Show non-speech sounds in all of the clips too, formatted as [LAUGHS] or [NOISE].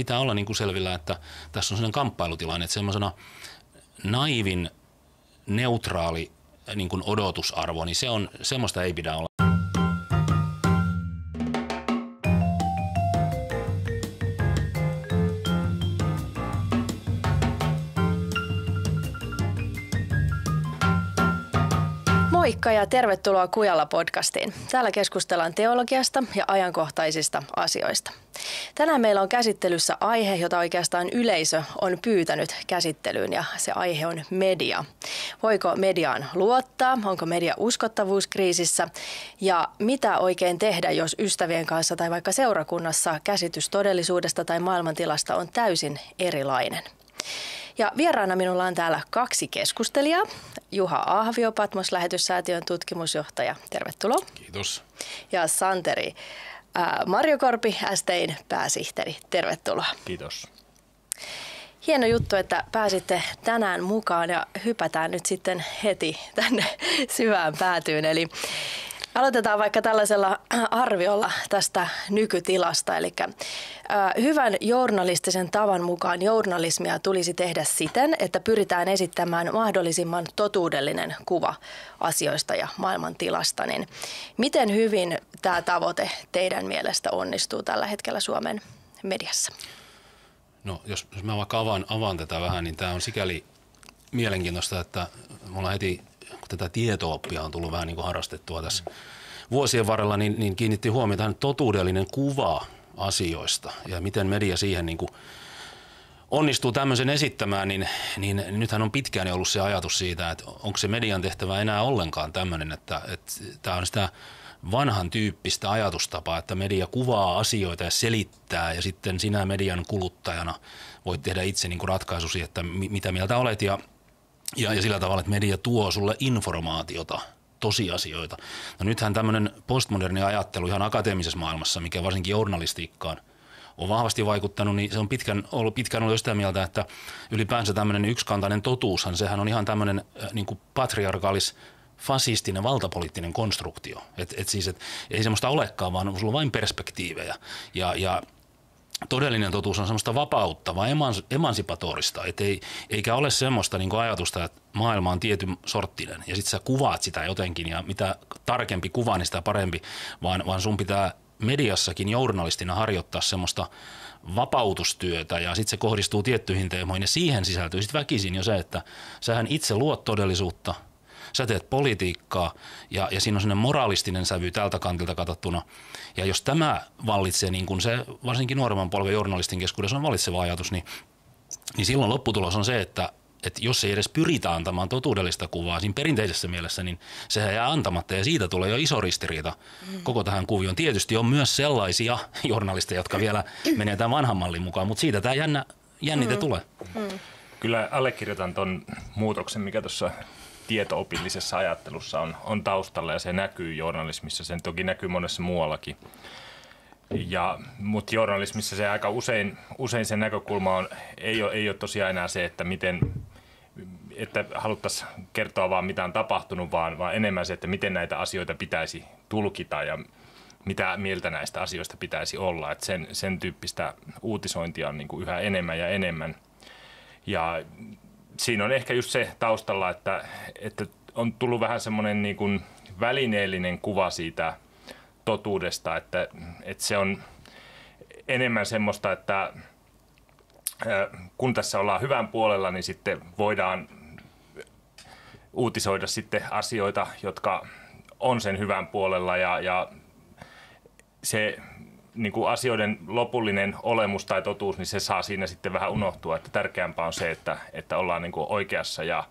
pitää olla niin kuin selvillä, että tässä on sellainen kamppailutilanne, että semmoisena naivin neutraali niin kuin odotusarvo, niin se on, semmoista ei pidä olla. Ja tervetuloa Kujalla podcastiin. Täällä keskustellaan teologiasta ja ajankohtaisista asioista. Tänään meillä on käsittelyssä aihe, jota oikeastaan yleisö on pyytänyt käsittelyyn ja se aihe on media. Voiko mediaan luottaa? Onko media uskottavuuskriisissä? Ja mitä oikein tehdä, jos ystävien kanssa tai vaikka seurakunnassa käsitys todellisuudesta tai maailmantilasta on täysin erilainen? Ja vieraana minulla on täällä kaksi keskustelijaa. Juha Ahvio, Patmos-lähetyssäätiön tutkimusjohtaja. Tervetuloa. Kiitos. Ja Santeri ää, Marjo Korpi, STIn pääsihteeri. Tervetuloa. Kiitos. Hieno juttu, että pääsitte tänään mukaan ja hypätään nyt sitten heti tänne syvään päätyyn. Eli Aloitetaan vaikka tällaisella arviolla tästä nykytilasta. Eli hyvän journalistisen tavan mukaan journalismia tulisi tehdä siten, että pyritään esittämään mahdollisimman totuudellinen kuva asioista ja maailman tilasta. Niin miten hyvin tämä tavoite teidän mielestä onnistuu tällä hetkellä Suomen mediassa? No jos, jos mä vaikka avaan, avaan tätä vähän, niin tämä on sikäli mielenkiintoista, että me ollaan heti tätä tietooppia on tullut vähän niin kuin harrastettua tässä vuosien varrella, niin, niin kiinnitti huomiota tähän totuudellinen kuva asioista ja miten media siihen niin kuin onnistuu tämmöisen esittämään, niin, niin nythän on pitkään ollut se ajatus siitä, että onko se median tehtävä enää ollenkaan tämmöinen, että, tämä on sitä vanhan tyyppistä ajatustapaa, että media kuvaa asioita ja selittää ja sitten sinä median kuluttajana voit tehdä itse niin kuin ratkaisusi, että mitä mieltä olet ja ja, ja sillä tavalla, että media tuo sulle informaatiota, tosiasioita. No nythän tämmöinen postmoderni ajattelu ihan akateemisessa maailmassa, mikä varsinkin journalistiikkaan on vahvasti vaikuttanut, niin se on pitkän ollut, pitkän ollut sitä mieltä, että ylipäänsä tämmöinen yksikantainen totuushan, sehän on ihan tämmöinen äh, niin patriarkaalis fasistinen valtapoliittinen konstruktio. Et, et siis, et ei semmoista olekaan, vaan sulla on vain perspektiivejä. Ja, ja todellinen totuus on semmoista vapauttavaa, emans, emansipatorista, et ei, eikä ole semmoista niin ajatusta, että maailma on tietyn sorttinen. Ja sitten sä kuvaat sitä jotenkin ja mitä tarkempi kuva, niin sitä parempi, vaan, vaan sun pitää mediassakin journalistina harjoittaa semmoista vapautustyötä ja sitten se kohdistuu tiettyihin teemoihin. Ja siihen sisältyy sitten väkisin jo se, että sähän itse luot todellisuutta – sä teet politiikkaa ja, ja siinä on sellainen moralistinen sävy tältä kantilta katsottuna. Ja jos tämä vallitsee, niin kuin se varsinkin nuoremman polven journalistin keskuudessa on vallitseva ajatus, niin, niin silloin lopputulos on se, että, että jos ei edes pyritä antamaan totuudellista kuvaa siinä perinteisessä mielessä, niin sehän jää antamatta ja siitä tulee jo iso ristiriita mm. koko tähän kuvioon. Tietysti on myös sellaisia journalisteja, jotka vielä menee tämän vanhan mallin mukaan, mutta siitä tämä jännä, jännite mm. tulee. Mm. Kyllä allekirjoitan tuon muutoksen, mikä tuossa tietoopillisessa ajattelussa on, on taustalla ja se näkyy journalismissa. Sen toki näkyy monessa muuallakin. Ja, mutta journalismissa se aika usein, usein se näkökulma on, ei, ole, ei ole tosiaan enää se, että miten että haluttaisiin kertoa vaan mitä on tapahtunut, vaan, vaan enemmän se, että miten näitä asioita pitäisi tulkita ja mitä mieltä näistä asioista pitäisi olla. Että sen, sen tyyppistä uutisointia on niin kuin yhä enemmän ja enemmän. Ja siinä on ehkä just se taustalla, että, että on tullut vähän semmoinen niin kuin välineellinen kuva siitä totuudesta, että, että se on enemmän semmoista, että kun tässä ollaan hyvän puolella, niin sitten voidaan uutisoida sitten asioita, jotka on sen hyvän puolella ja, ja se niin kuin asioiden lopullinen olemus tai totuus, niin se saa siinä sitten vähän unohtua. Että tärkeämpää on se, että, että ollaan niin kuin oikeassa ja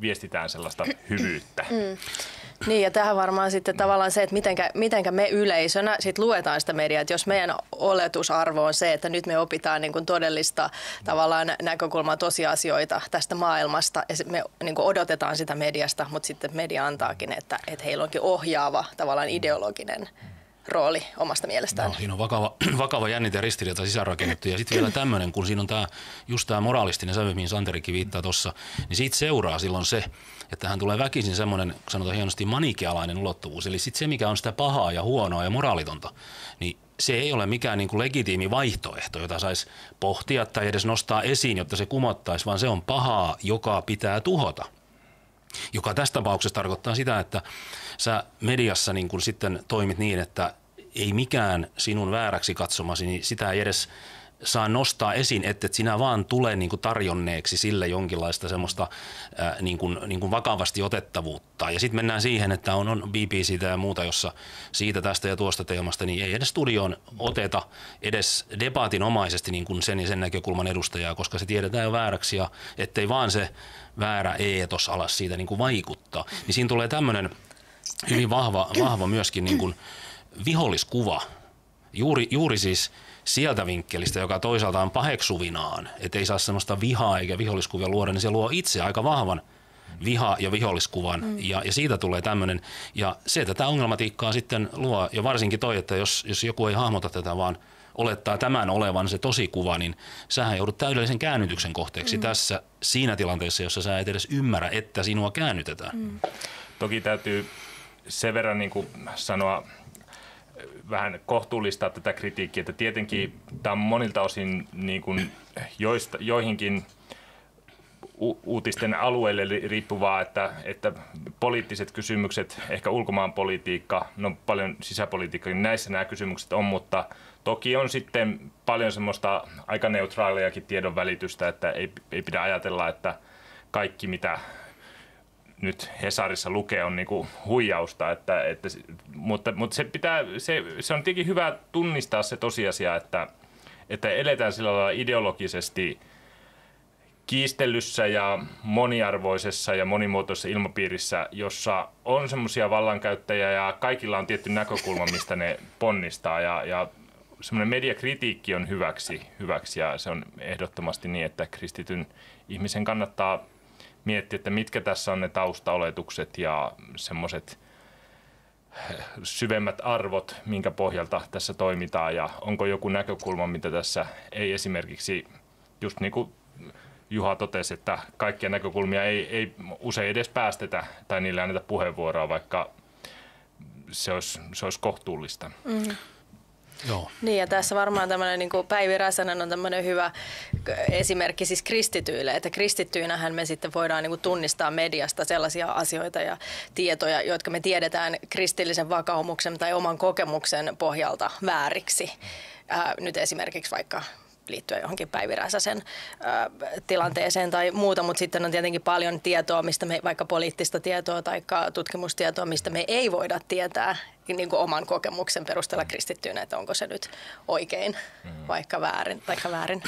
viestitään sellaista hyvyyttä. Mm. Niin ja tähän varmaan sitten tavallaan se, että mitenkä, mitenkä me yleisönä sit luetaan sitä mediaa. Että jos meidän oletusarvo on se, että nyt me opitaan niin kuin todellista tavallaan näkökulmaa tosiasioita tästä maailmasta ja me niin kuin odotetaan sitä mediasta, mutta sitten media antaakin, että, että heillä onkin ohjaava tavallaan ideologinen rooli omasta mielestään. No, siinä on vakava, [CLEARS THROAT] vakava jännite ja ristiriita sisäänrakennettu. Ja sitten vielä tämmöinen, kun siinä on tämä, just tämä moraalistinen sävy, mihin Santerikin viittaa tuossa, niin siitä seuraa silloin se, että hän tulee väkisin semmoinen, sanotaan hienosti, manikealainen ulottuvuus. Eli sitten se, mikä on sitä pahaa ja huonoa ja moraalitonta, niin se ei ole mikään niin kuin legitiimi vaihtoehto, jota saisi pohtia tai edes nostaa esiin, jotta se kumottaisi, vaan se on pahaa, joka pitää tuhota. Joka tässä tapauksessa tarkoittaa sitä, että sä mediassa niin kuin sitten toimit niin, että ei mikään sinun vääräksi katsomasi, niin sitä ei edes saa nostaa esiin, että sinä vaan tule niin kuin tarjonneeksi sille jonkinlaista semmoista ää, niin kuin, niin kuin vakavasti otettavuutta. Ja sitten mennään siihen, että on, on BBC ja muuta, jossa siitä tästä ja tuosta teemasta, niin ei edes studioon oteta edes debatinomaisesti niin kuin sen ja sen näkökulman edustajaa, koska se tiedetään jo vääräksi ja ettei vaan se väärä eetos alas siitä niin kuin vaikuttaa. Niin siinä tulee tämmöinen hyvin vahva, vahva myöskin niin kuin viholliskuva. Juuri, juuri siis – sieltä vinkkelistä, joka toisaalta on paheksuvinaan, että ei saa sellaista vihaa eikä viholliskuvia luoda, niin se luo itse aika vahvan viha- ja viholliskuvan mm. ja, ja siitä tulee tämmöinen. Ja se tätä ongelmatiikkaa sitten luo ja varsinkin toi, että jos, jos joku ei hahmota tätä vaan olettaa tämän olevan se tosikuva, niin sähän joudut täydellisen käännytyksen kohteeksi mm. tässä siinä tilanteessa, jossa sä et edes ymmärrä, että sinua käännytetään. Mm. Toki täytyy sen verran niin kuin sanoa vähän kohtuullistaa tätä kritiikkiä, että tietenkin tämä on monilta osin niin kuin joista, joihinkin u- uutisten alueelle riippuvaa, että, että poliittiset kysymykset, ehkä ulkomaan politiikka, no paljon sisäpolitiikka, niin näissä nämä kysymykset on, mutta toki on sitten paljon semmoista aika neutraaliakin tiedon välitystä, että ei, ei pidä ajatella, että kaikki mitä nyt Hesarissa lukee on niinku huijausta, että, että, mutta, mutta se, pitää, se, se on tietenkin hyvä tunnistaa se tosiasia, että, että eletään sillä lailla ideologisesti kiistellyssä ja moniarvoisessa ja monimuotoisessa ilmapiirissä, jossa on semmoisia vallankäyttäjiä ja kaikilla on tietty näkökulma, mistä ne ponnistaa. Ja, ja semmoinen mediakritiikki on hyväksi, hyväksi ja se on ehdottomasti niin, että kristityn ihmisen kannattaa miettiä, että mitkä tässä on ne taustaoletukset ja semmoiset syvemmät arvot, minkä pohjalta tässä toimitaan ja onko joku näkökulma, mitä tässä ei esimerkiksi, just niin kuin Juha totesi, että kaikkia näkökulmia ei, ei usein edes päästetä tai niille anneta puheenvuoroa, vaikka se olisi, se olisi kohtuullista. Mm-hmm. Joo. Niin ja tässä varmaan tämmöinen niin kuin Päivi Räsänen on tämmöinen hyvä esimerkki siis kristityille, että kristittyinähän me sitten voidaan niin kuin tunnistaa mediasta sellaisia asioita ja tietoja, jotka me tiedetään kristillisen vakaumuksen tai oman kokemuksen pohjalta vääriksi. Äh, nyt esimerkiksi vaikka liittyen johonkin päiviräisäisen tilanteeseen tai muuta, mutta sitten on tietenkin paljon tietoa, mistä me, vaikka poliittista tietoa tai tutkimustietoa, mistä me ei voida tietää niin kuin oman kokemuksen perusteella kristittyynä, että onko se nyt oikein mm. vaikka väärin. Vaikka väärin.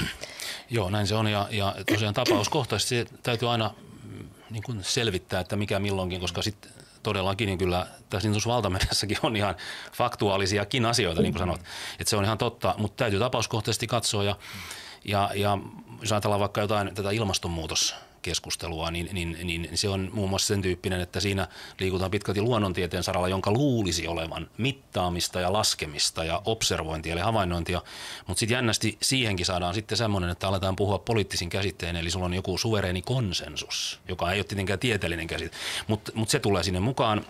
Joo, näin se on ja, ja tosiaan [CLEARS THROAT] tapauskohtaisesti täytyy aina mm, niin kuin selvittää, että mikä milloinkin, koska sitten todellakin niin kyllä tässä niin valtamediassakin on ihan faktuaalisiakin asioita, niin kuin sanot. Että se on ihan totta, mutta täytyy tapauskohtaisesti katsoa ja, ja, ja jos ajatellaan vaikka jotain tätä ilmastonmuutos keskustelua, niin, niin, niin se on muun muassa sen tyyppinen, että siinä liikutaan pitkälti luonnontieteen saralla, jonka luulisi olevan mittaamista ja laskemista ja observointia eli havainnointia, mutta sitten jännästi siihenkin saadaan sitten semmoinen, että aletaan puhua poliittisin käsitteen, eli sulla on joku suvereeni konsensus, joka ei ole tietenkään tieteellinen käsite, mutta mut se tulee sinne mukaan.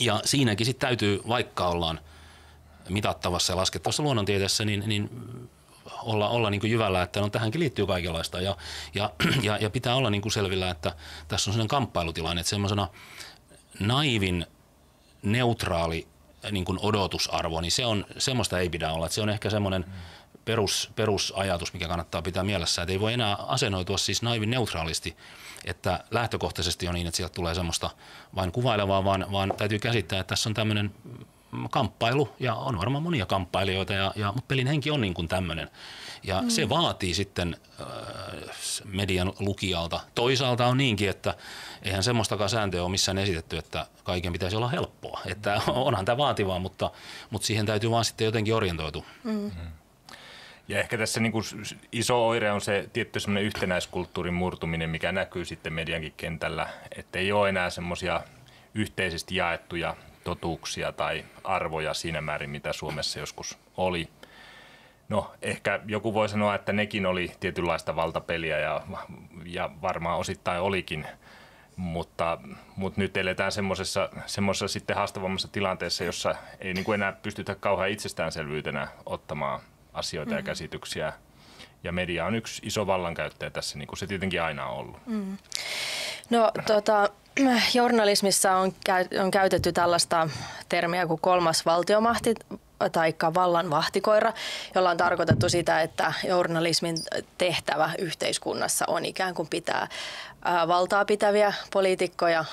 Ja siinäkin sitten täytyy, vaikka ollaan mitattavassa ja laskettavassa luonnontieteessä, niin, niin olla, olla niin kuin jyvällä, että no, tähänkin liittyy kaikenlaista ja, ja, [CLEARS THROAT] ja, ja pitää olla niin kuin selvillä, että tässä on sellainen kamppailutilanne, että semmoisena naivin neutraali niin kuin odotusarvo, niin se on, semmoista ei pidä olla. Että se on ehkä semmoinen perus, perusajatus, mikä kannattaa pitää mielessä, että ei voi enää asennoitua siis naivin neutraalisti, että lähtökohtaisesti on niin, että sieltä tulee semmoista vain kuvailevaa, vaan, vaan täytyy käsittää, että tässä on tämmöinen kamppailu ja on varmaan monia kamppailijoita, ja, ja, mutta pelin henki on niin kuin tämmöinen. Ja mm. se vaatii sitten äh, median lukijalta. Toisaalta on niinkin, että eihän semmoistakaan sääntöä ole missään esitetty, että kaiken pitäisi olla helppoa. Että [LAUGHS] onhan tämä vaativaa, mutta, mutta siihen täytyy vaan sitten jotenkin orientoitua. Mm. mm. Ja ehkä tässä niin kuin iso oire on se tietty semmoinen yhtenäiskulttuurin murtuminen, mikä näkyy sitten mediankin kentällä, että ei ole enää semmoisia yhteisesti jaettuja totuuksia tai arvoja siinä määrin, mitä Suomessa joskus oli. No, ehkä joku voi sanoa, että nekin oli tietynlaista valtapeliä ja, ja varmaan osittain olikin mutta, mutta nyt eletään semmoisessa, semmoisessa sitten haastavammassa tilanteessa, jossa ei niin kuin enää pystytä kauhean itsestäänselvyytenä ottamaan asioita mm. ja käsityksiä. Ja media on yksi iso vallankäyttäjä tässä, niin kuin se tietenkin aina on ollut. Mm. No tota, journalismissa on, on käytetty tällaista termiä kuin kolmas valtiomahti tai vallan vahtikoira, jolla on tarkoitettu sitä, että journalismin tehtävä yhteiskunnassa on ikään kuin pitää valtaa pitäviä poliitikkoja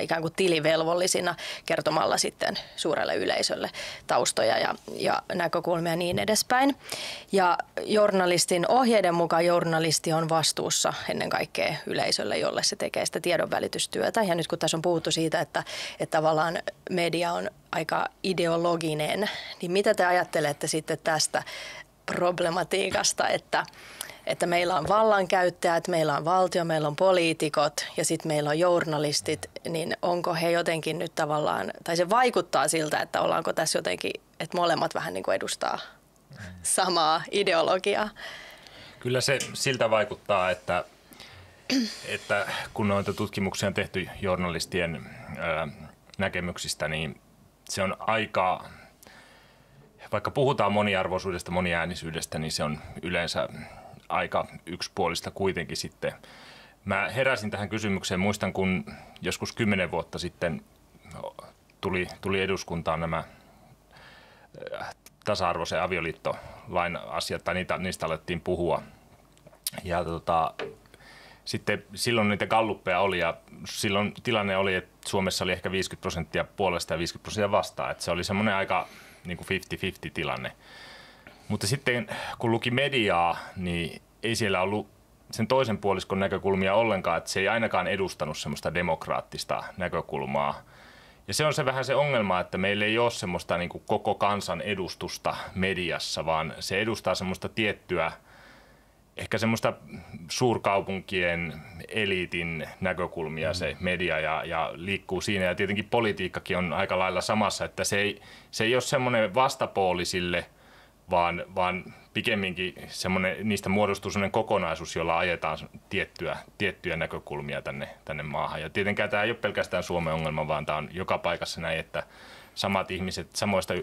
ikään kuin tilivelvollisina kertomalla sitten suurelle yleisölle taustoja ja, ja näkökulmia ja niin edespäin. Ja journalistin ohjeiden mukaan journalisti on vastuussa ennen kaikkea yleisölle, jolle se tekee sitä tiedonvälitystyötä. Ja nyt kun tässä on puhuttu siitä, että, että tavallaan media on aika ideologinen, niin mitä te ajattelette sitten tästä problematiikasta, että että meillä on vallankäyttäjät, meillä on valtio, meillä on poliitikot ja sitten meillä on journalistit, niin onko he jotenkin nyt tavallaan, tai se vaikuttaa siltä, että ollaanko tässä jotenkin, että molemmat vähän niin kuin edustaa samaa ideologiaa? Kyllä se siltä vaikuttaa, että, että kun noita tutkimuksia on tehty journalistien näkemyksistä, niin se on aika, vaikka puhutaan moniarvoisuudesta, moniäänisyydestä, niin se on yleensä aika yksipuolista kuitenkin sitten. Mä heräsin tähän kysymykseen, muistan kun joskus kymmenen vuotta sitten tuli, tuli eduskuntaan nämä äh, tasa-arvoisen avioliittolain asiat, tai niitä, niistä alettiin puhua. Ja tota, sitten silloin niitä galluppeja oli ja silloin tilanne oli, että Suomessa oli ehkä 50 prosenttia puolesta ja 50 prosenttia vastaan. Että se oli semmoinen aika niin kuin 50-50 tilanne. Mutta sitten kun luki mediaa, niin ei siellä ollut sen toisen puoliskon näkökulmia ollenkaan, että se ei ainakaan edustanut semmoista demokraattista näkökulmaa. Ja se on se vähän se ongelma, että meillä ei ole semmoista niin kuin koko kansan edustusta mediassa, vaan se edustaa semmoista tiettyä, ehkä semmoista suurkaupunkien eliitin näkökulmia mm. se media ja, ja liikkuu siinä. Ja tietenkin politiikkakin on aika lailla samassa, että se ei, se ei ole semmoinen vastapooli sille – vaan, vaan pikemminkin semmoinen, niistä muodostuu semmoinen kokonaisuus, jolla ajetaan tiettyjä, tiettyjä näkökulmia tänne, tänne maahan. Ja tietenkään tämä ei ole pelkästään Suomen ongelma, vaan tämä on joka paikassa näin, että samat ihmiset, samoista,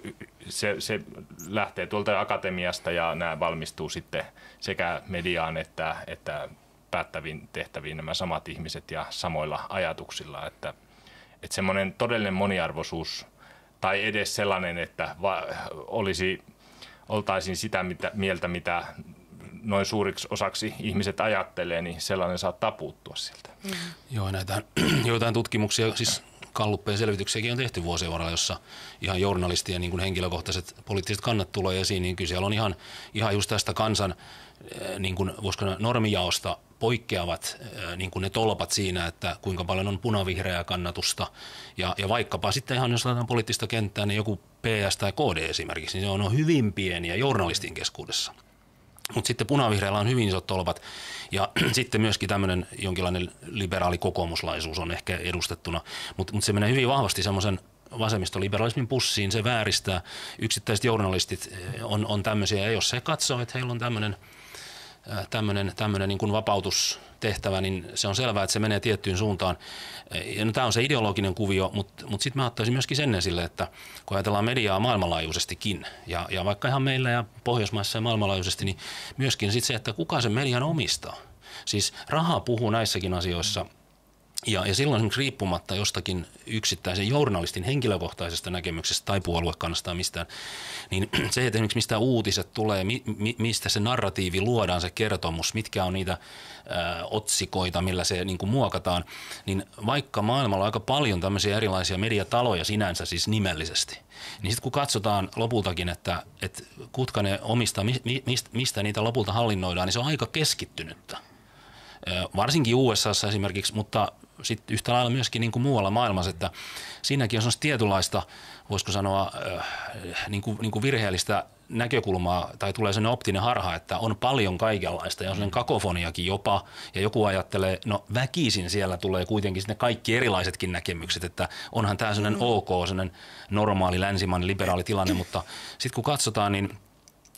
se, se lähtee tuolta akatemiasta ja nämä valmistuu sitten sekä mediaan että, että päättäviin tehtäviin nämä samat ihmiset ja samoilla ajatuksilla, että, että semmoinen todellinen moniarvoisuus tai edes sellainen, että va, olisi oltaisiin sitä mitä, mieltä, mitä noin suuriksi osaksi ihmiset ajattelee, niin sellainen saattaa puuttua sieltä. Mm. Joo, näitä [CLEARS THROAT] joitain tutkimuksia, siis Kalluppeen selvityksiäkin on tehty vuosien varrella, jossa ihan journalistien niin kuin henkilökohtaiset poliittiset kannat tulee esiin, niin kyllä siellä on ihan, ihan just tästä kansan eh, niin kuin, normijaosta poikkeavat eh, niin kuin ne tolpat siinä, että kuinka paljon on punavihreää kannatusta. Ja, ja vaikkapa sitten ihan jos laitetaan poliittista kenttää, niin joku PS tai KD esimerkiksi, niin se on hyvin pieniä journalistin keskuudessa. Mutta sitten punavihreällä on hyvin isot tolpat ja [CLEARS THROAT] sitten myöskin tämmöinen jonkinlainen liberaali kokoomuslaisuus on ehkä edustettuna, mutta mut se menee hyvin vahvasti semmoisen vasemmistoliberalismin pussiin, se vääristää. Yksittäiset journalistit eh, on, on tämmöisiä, ja jos se katsoo, että heillä on tämmöinen Äh, tämmöinen, tämmöinen niin kuin vapautustehtävä, niin se on selvää, että se menee tiettyyn suuntaan. Ja no, tämä on se ideologinen kuvio, mutta, mutta sitten mä ottaisin myöskin sen esille, että kun ajatellaan mediaa maailmanlaajuisestikin, ja, ja vaikka ihan meillä ja Pohjoismaissa ja maailmanlaajuisesti, niin myöskin sit se, että kuka sen median omistaa. Siis rahaa puhuu näissäkin asioissa – ja, ja silloin riippumatta jostakin yksittäisen journalistin henkilökohtaisesta näkemyksestä tai puoluekannasta tai mistään, niin [CLEARS THROAT] se, että esimerkiksi mistä uutiset tulee, mi, mi, mistä se narratiivi luodaan, se kertomus, mitkä on niitä ää, otsikoita, millä se niin kuin muokataan, niin vaikka maailmalla on aika paljon tämmöisiä erilaisia mediataloja sinänsä siis nimellisesti, niin sitten kun katsotaan lopultakin, että, että kutka ne omistaa, mistä, mistä niitä lopulta hallinnoidaan, niin se on aika keskittynyttä. Varsinkin USAssa esimerkiksi, mutta sitten yhtä lailla myöskin niin kuin muualla maailmassa, että siinäkin on sellaista tietynlaista, voisiko sanoa, niin kuin, niin kuin virheellistä näkökulmaa tai tulee sellainen optinen harha, että on paljon kaikenlaista ja on sellainen kakofoniakin jopa ja joku ajattelee, no väkisin siellä tulee kuitenkin ne kaikki erilaisetkin näkemykset, että onhan tämä sellainen mm. ok, sellainen normaali länsimainen liberaali tilanne, mutta sitten kun katsotaan, niin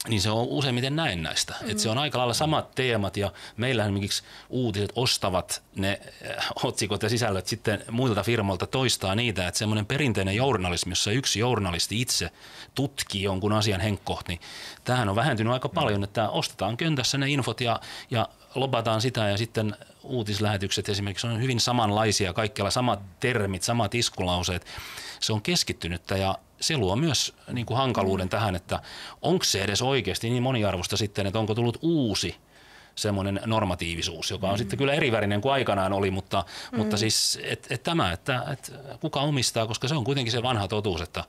niin se on useimmiten näennäistä. Mm. Et se on aika lailla samat teemat ja meillähän esimerkiksi uutiset ostavat ne äh, otsikot ja sisällöt sitten muilta firmoilta toistaa niitä. Että semmoinen perinteinen journalismi, jossa yksi journalisti itse tutkii jonkun asian henkkoht, niin tämähän on vähentynyt aika paljon, että ostetaan köntässä ne infot ja, ja lobataan sitä ja sitten uutislähetykset esimerkiksi on hyvin samanlaisia, kaikkialla samat termit, samat iskulauseet. Se on keskittynyttä ja se luo myös niin kuin hankaluuden tähän, että onko se edes oikeasti niin moniarvosta sitten, että onko tullut uusi semmoinen normatiivisuus, joka on mm. sitten kyllä erivärinen kuin aikanaan oli, mutta, mm. mutta siis et, et tämä, että et kuka omistaa, koska se on kuitenkin se vanha totuus, että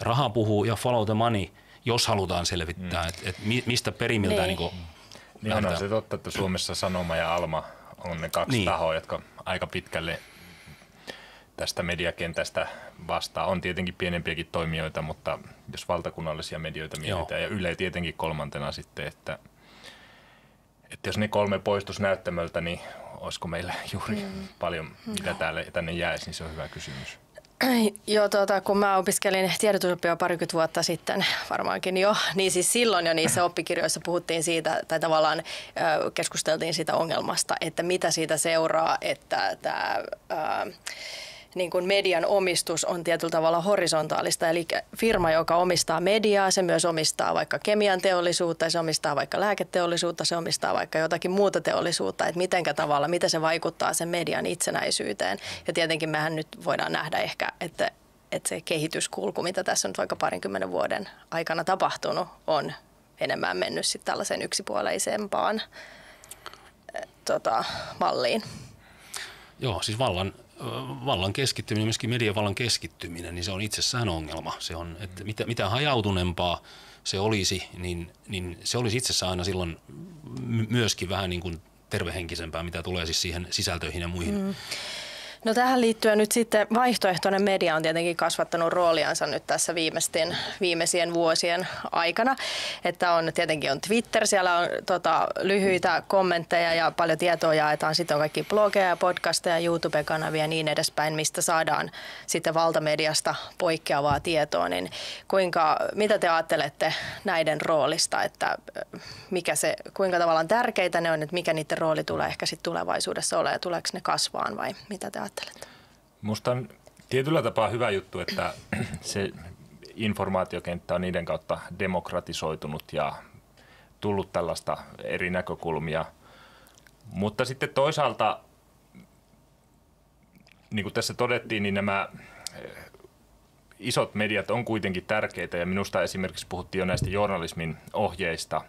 raha puhuu ja follow the money, jos halutaan selvittää, mm. että et mistä perimiltä niin. niin niin on se totta, että Suomessa Sanoma ja Alma on ne kaksi niin. tahoa, jotka aika pitkälle tästä mediakentästä vastaa. On tietenkin pienempiäkin toimijoita, mutta jos valtakunnallisia medioita mietitään, Joo. ja Yle tietenkin kolmantena sitten, että, että jos ne kolme poistus näyttämöltä, niin olisiko meillä [LAUGHS] juuri mm. paljon, mitä täällä, tänne jäisi, niin se on hyvä kysymys. [CLEARS THROAT] Joo, tuota, kun mä opiskelin tiedotusoppia parikymmentä vuotta sitten, varmaankin jo, [LAUGHS] niin siis silloin jo niissä [CLEARS THROAT] oppikirjoissa puhuttiin siitä, tai tavallaan keskusteltiin siitä ongelmasta, että mitä siitä seuraa, että tämä niin kuin median omistus on tietyllä tavalla horisontaalista. Eli firma, joka omistaa mediaa, se myös omistaa vaikka kemian teollisuutta, se omistaa vaikka lääketeollisuutta, se omistaa vaikka jotakin muuta teollisuutta, että mitenkä tavalla, miten se vaikuttaa sen median itsenäisyyteen. Ja tietenkin mehän nyt voidaan nähdä ehkä, että, että se kehityskulku, mitä tässä on nyt vaikka parinkymmenen vuoden aikana tapahtunut, on enemmän mennyt sitten tällaiseen yksipuoleisempaan tota, malliin. Joo, siis vallan vallan keskittyminen, myöskin mediavallan keskittyminen, niin se on itsessään ongelma. Se on, että mitä, mitä hajautuneempaa se olisi, niin, niin se olisi itsessään aina silloin myöskin vähän niin kuin tervehenkisempää, mitä tulee siis siihen sisältöihin ja muihin. Mm. No tähän liittyen nyt sitten vaihtoehtoinen media on tietenkin kasvattanut rooliansa nyt tässä viimeisten, viimeisien vuosien aikana. Että on tietenkin on Twitter, siellä on tota, lyhyitä kommentteja ja paljon tietoa jaetaan. Sitten on kaikki blogeja, podcasteja, YouTube-kanavia ja niin edespäin, mistä saadaan sitten valtamediasta poikkeavaa tietoa. Niin kuinka, mitä te ajattelette näiden roolista, että mikä se, kuinka tavallaan tärkeitä ne on, että mikä niiden rooli tulee ehkä sitten tulevaisuudessa olemaan ja tuleeko ne kasvaan vai mitä te ajattelet? Musta on tietyllä tapaa hyvä juttu, että [CLEARS THROAT] se informaatiokenttä on niiden kautta demokratisoitunut ja tullut tällaista eri näkökulmia. Mutta sitten toisaalta, niin kuin tässä todettiin, niin nämä eh, isot mediat on kuitenkin tärkeitä ja minusta esimerkiksi puhuttiin jo näistä journalismin ohjeista,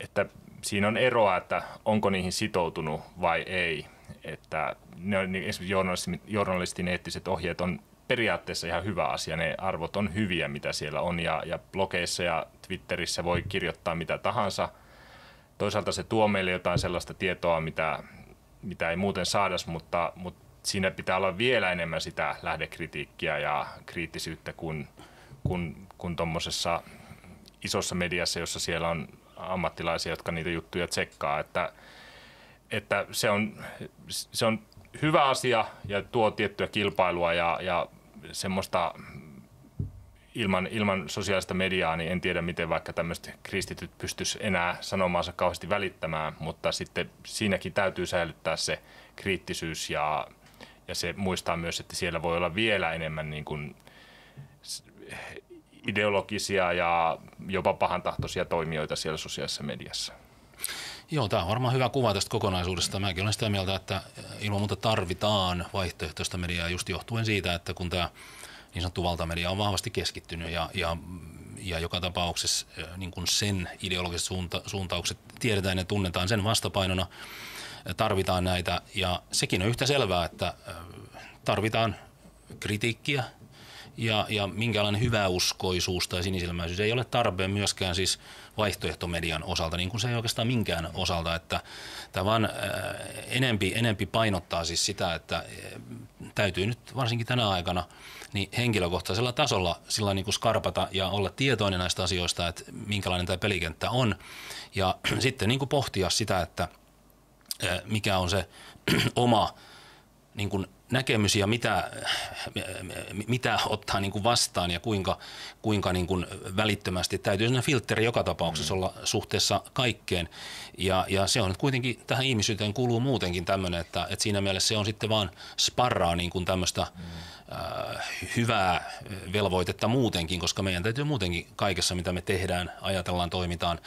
että siinä on eroa, että onko niihin sitoutunut vai ei että ne on, niin journalistin, journalistin eettiset ohjeet on periaatteessa ihan hyvä asia. Ne arvot on hyviä, mitä siellä on ja, ja blogeissa ja Twitterissä voi kirjoittaa mitä tahansa. Toisaalta se tuo meille jotain sellaista tietoa, mitä, mitä ei muuten saada, mutta, mutta siinä pitää olla vielä enemmän sitä lähdekritiikkiä ja kriittisyyttä kuin, kuin, kuin tuommoisessa isossa mediassa, jossa siellä on ammattilaisia, jotka niitä juttuja tsekkaa. Että että se on, se on hyvä asia ja tuo tiettyä kilpailua ja, ja semmoista ilman, ilman sosiaalista mediaa, niin en tiedä, miten vaikka tämmöiset kristityt pystyisi enää sanomaansa kauheasti välittämään, mutta sitten siinäkin täytyy säilyttää se kriittisyys ja, ja se muistaa myös, että siellä voi olla vielä enemmän niin kuin ideologisia ja jopa pahantahtoisia toimijoita siellä sosiaalisessa mediassa. Joo, tämä on varmaan hyvä kuva tästä kokonaisuudesta. Mäkin olen sitä mieltä, että ilman muuta tarvitaan vaihtoehtoista mediaa just johtuen siitä, että kun tämä niin sanottu valtamedia on vahvasti keskittynyt ja, ja, ja joka tapauksessa niin kuin sen ideologiset suunta, suuntaukset tiedetään ja tunnetaan sen vastapainona, tarvitaan näitä ja sekin on yhtä selvää, että tarvitaan kritiikkiä – ja, ja minkälainen hyväuskoisuus tai sinisilmäisyys ei ole tarpeen myöskään siis vaihtoehtomedian osalta, niin kuin se ei oikeastaan minkään osalta, että tämä vaan enempi, enempi painottaa siis sitä, että täytyy nyt varsinkin tänä aikana niin henkilökohtaisella tasolla sillä niin kuin skarpata ja olla tietoinen näistä asioista, että minkälainen tämä pelikenttä on. Ja [CLEARS THROAT] sitten niin kuin pohtia sitä, että mikä on se [CLEARS THROAT] oma niin kuin näkemys ja mitä, mitä ottaa niin kuin vastaan ja kuinka, kuinka niin kuin välittömästi. Täytyy sellainen filtteri joka tapauksessa mm. olla suhteessa kaikkeen. Ja, ja se on nyt kuitenkin, tähän ihmisyyteen kuuluu muutenkin tämmöinen, että, että siinä mielessä se on sitten vaan sparraa niin kuin tämmöistä mm. äh, hyvää velvoitetta muutenkin, koska meidän täytyy muutenkin kaikessa, mitä me tehdään, ajatellaan, toimitaan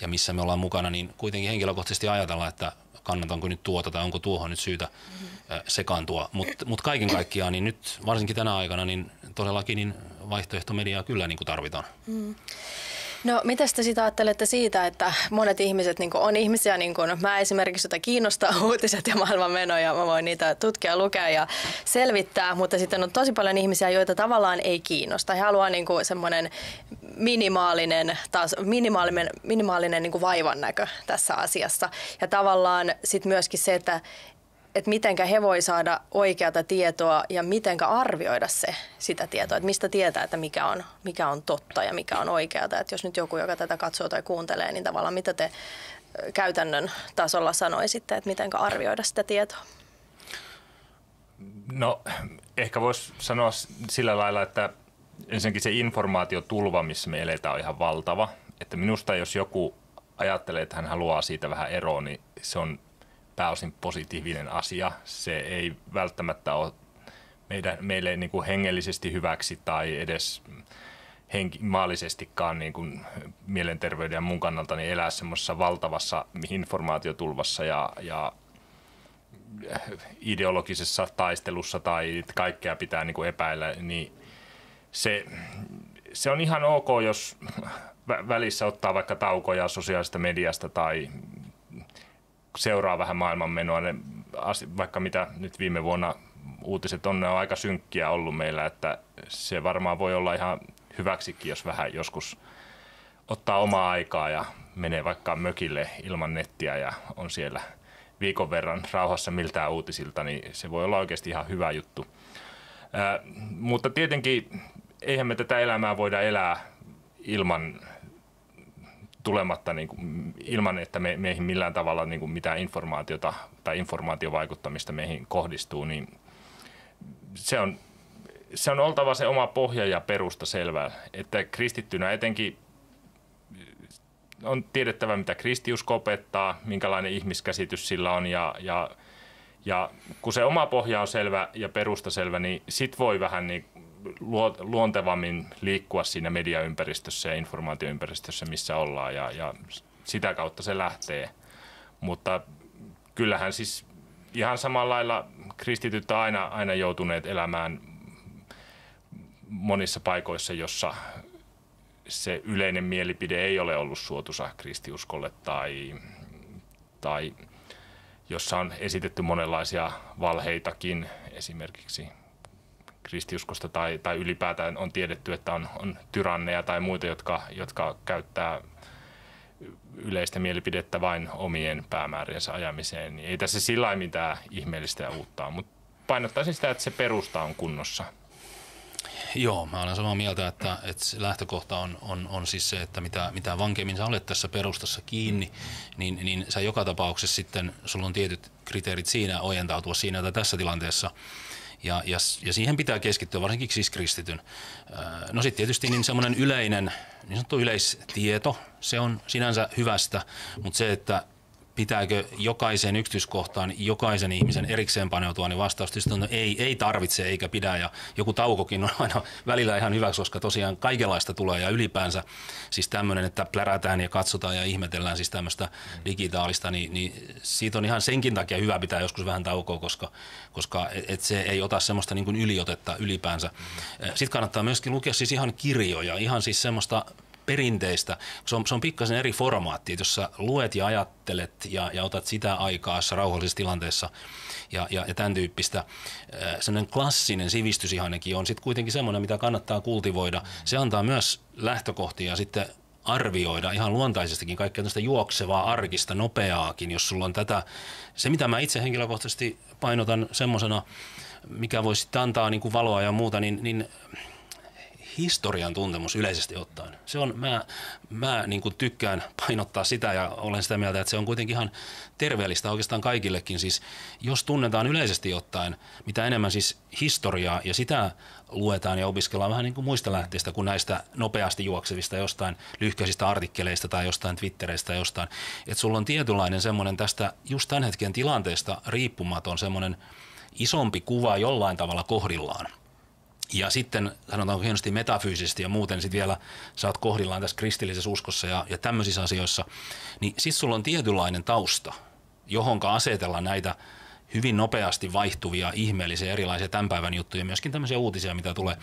ja missä me ollaan mukana, niin kuitenkin henkilökohtaisesti ajatella, että kannatanko nyt tuota tai onko tuohon nyt syytä mm-hmm. Sekaantua. Mutta mut kaiken kaikkiaan, niin nyt varsinkin tänä aikana, niin todellakin niin vaihtoehtomediaa kyllä niin kuin tarvitaan. Mm. No, mitä te sitä ajattelette siitä, että monet ihmiset niin on ihmisiä, niin kuin mä esimerkiksi, jota kiinnostaa [LAUGHS] uutiset ja maailman meno ja mä voin niitä tutkia, lukea ja selvittää, mutta sitten on tosi paljon ihmisiä, joita tavallaan ei kiinnosta. He haluaa niin semmoinen minimaalinen, taas minimaalinen, minimaalinen niin kuin vaivan näkö tässä asiassa. Ja tavallaan sitten myöskin se, että että mitenkä he voi saada oikeata tietoa ja mitenkä arvioida se, sitä tietoa, että mistä tietää, että mikä on, mikä on totta ja mikä on oikeata. Että jos nyt joku, joka tätä katsoo tai kuuntelee, niin tavallaan mitä te käytännön tasolla sanoisitte, että mitenkä arvioida sitä tietoa? No ehkä voisi sanoa sillä lailla, että ensinnäkin se informaatiotulva, missä me eletään, on ihan valtava. Että minusta jos joku ajattelee, että hän haluaa siitä vähän eroa, niin se on pääosin positiivinen asia. Se ei välttämättä ole meidän, meille niin kuin hengellisesti hyväksi tai edes henki, maallisestikaan niin kuin mielenterveyden ja mun kannalta niin elää semmoisessa valtavassa informaatiotulvassa ja, ja ideologisessa taistelussa tai kaikkea pitää niin kuin epäillä, niin se, se on ihan ok, jos välissä ottaa vaikka taukoja sosiaalista mediasta tai seuraa vähän maailmanmenoa, ne, vaikka mitä nyt viime vuonna uutiset on, ne on aika synkkiä ollut meillä, että se varmaan voi olla ihan hyväksikin, jos vähän joskus ottaa omaa aikaa ja menee vaikka mökille ilman nettiä ja on siellä viikon verran rauhassa miltään uutisilta, niin se voi olla oikeasti ihan hyvä juttu. Ää, mutta tietenkin eihän me tätä elämää voida elää ilman tulematta niin kuin, ilman, että me, meihin millään tavalla niin kuin mitään informaatiota tai informaatiovaikuttamista meihin kohdistuu, niin se on, se on oltava se oma pohja ja perusta selvää, että kristittynä etenkin on tiedettävä, mitä kristiusko opettaa, minkälainen ihmiskäsitys sillä on ja, ja, ja kun se oma pohja on selvä ja perusta selvä, niin sit voi vähän niin luontevammin liikkua siinä mediaympäristössä ja informaatioympäristössä, missä ollaan ja, ja sitä kautta se lähtee. Mutta kyllähän siis ihan samalla lailla kristityt aina, aina joutuneet elämään monissa paikoissa, jossa se yleinen mielipide ei ole ollut suotuisa kristiuskolle tai, tai jossa on esitetty monenlaisia valheitakin esimerkiksi kristiuskosta tai, tai ylipäätään on tiedetty, että on, on tyranneja tai muita, jotka, jotka käyttää yleistä mielipidettä vain omien päämääriensä ajamiseen, niin ei tässä sillä mitään ihmeellistä ja uutta mutta painottaisin sitä, että se perusta on kunnossa. Joo, mä olen samaa mieltä, että, että lähtökohta on, on, on siis se, että mitä, mitä vankemmin sä olet tässä perustassa kiinni, niin, niin sä joka tapauksessa sitten, sulla on tietyt kriteerit siinä ojentautua siinä tai tässä tilanteessa – ja, ja, ja siihen pitää keskittyä, varsinkin siis kristityn. No sitten tietysti niin semmoinen yleinen, niin sanottu yleistieto, se on sinänsä hyvästä, mutta se, että pitääkö jokaiseen yksityiskohtaan jokaisen ihmisen erikseen paneutua, niin vastaus tietysti on, että ei, ei tarvitse eikä pidä. Ja joku taukokin on aina välillä ihan hyväksi, koska tosiaan kaikenlaista tulee ja ylipäänsä siis tämmöinen, että plärätään ja katsotaan ja ihmetellään siis tämmöistä digitaalista, niin, niin siitä on ihan senkin takia hyvä pitää joskus vähän taukoa, koska, koska et se ei ota semmoista niin kuin yliotetta ylipäänsä. Sitten kannattaa myöskin lukea siis ihan kirjoja, ihan siis semmoista perinteistä. Se on, se on pikkasen eri formaatti, että jos sä luet ja ajattelet ja, ja otat sitä aikaa rauhallisessa tilanteessa ja, ja, ja tämän tyyppistä. Sellainen klassinen sivistysihannekin on sitten kuitenkin semmoinen, mitä kannattaa kultivoida. Se antaa myös lähtökohtia sitten arvioida ihan luontaisestikin kaikkea tästä juoksevaa, arkista, nopeaakin, jos sulla on tätä. Se, mitä mä itse henkilökohtaisesti painotan semmoisena, mikä voisi antaa niin kuin valoa ja muuta, niin, niin historian tuntemus yleisesti ottaen. Se on, mä, mä niin kuin tykkään painottaa sitä ja olen sitä mieltä, että se on kuitenkin ihan terveellistä oikeastaan kaikillekin. Siis jos tunnetaan yleisesti ottaen, mitä enemmän siis historiaa ja sitä luetaan ja opiskellaan vähän niin kuin muista lähteistä kuin näistä nopeasti juoksevista jostain lyhkäisistä artikkeleista tai jostain Twittereistä tai jostain. Että sulla on tietynlainen semmoinen tästä just tämän hetken tilanteesta riippumaton semmoinen isompi kuva jollain tavalla kohdillaan. Ja sitten sanotaanko hienosti metafyysisesti ja muuten sitten vielä sä oot kohdillaan tässä kristillisessä uskossa ja, ja tämmöisissä asioissa, niin sitten sulla on tietynlainen tausta, johonka asetella näitä hyvin nopeasti vaihtuvia, ihmeellisiä, erilaisia tämän päivän juttuja, myöskin tämmöisiä uutisia, mitä tulee.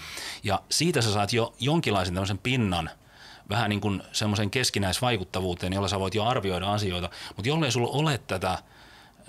Ja siitä sä saat jo jonkinlaisen tämmöisen pinnan, vähän niin kuin semmoisen keskinäisvaikuttavuuteen, jolla sä voit jo arvioida asioita. Mutta jollei sulla ole tätä,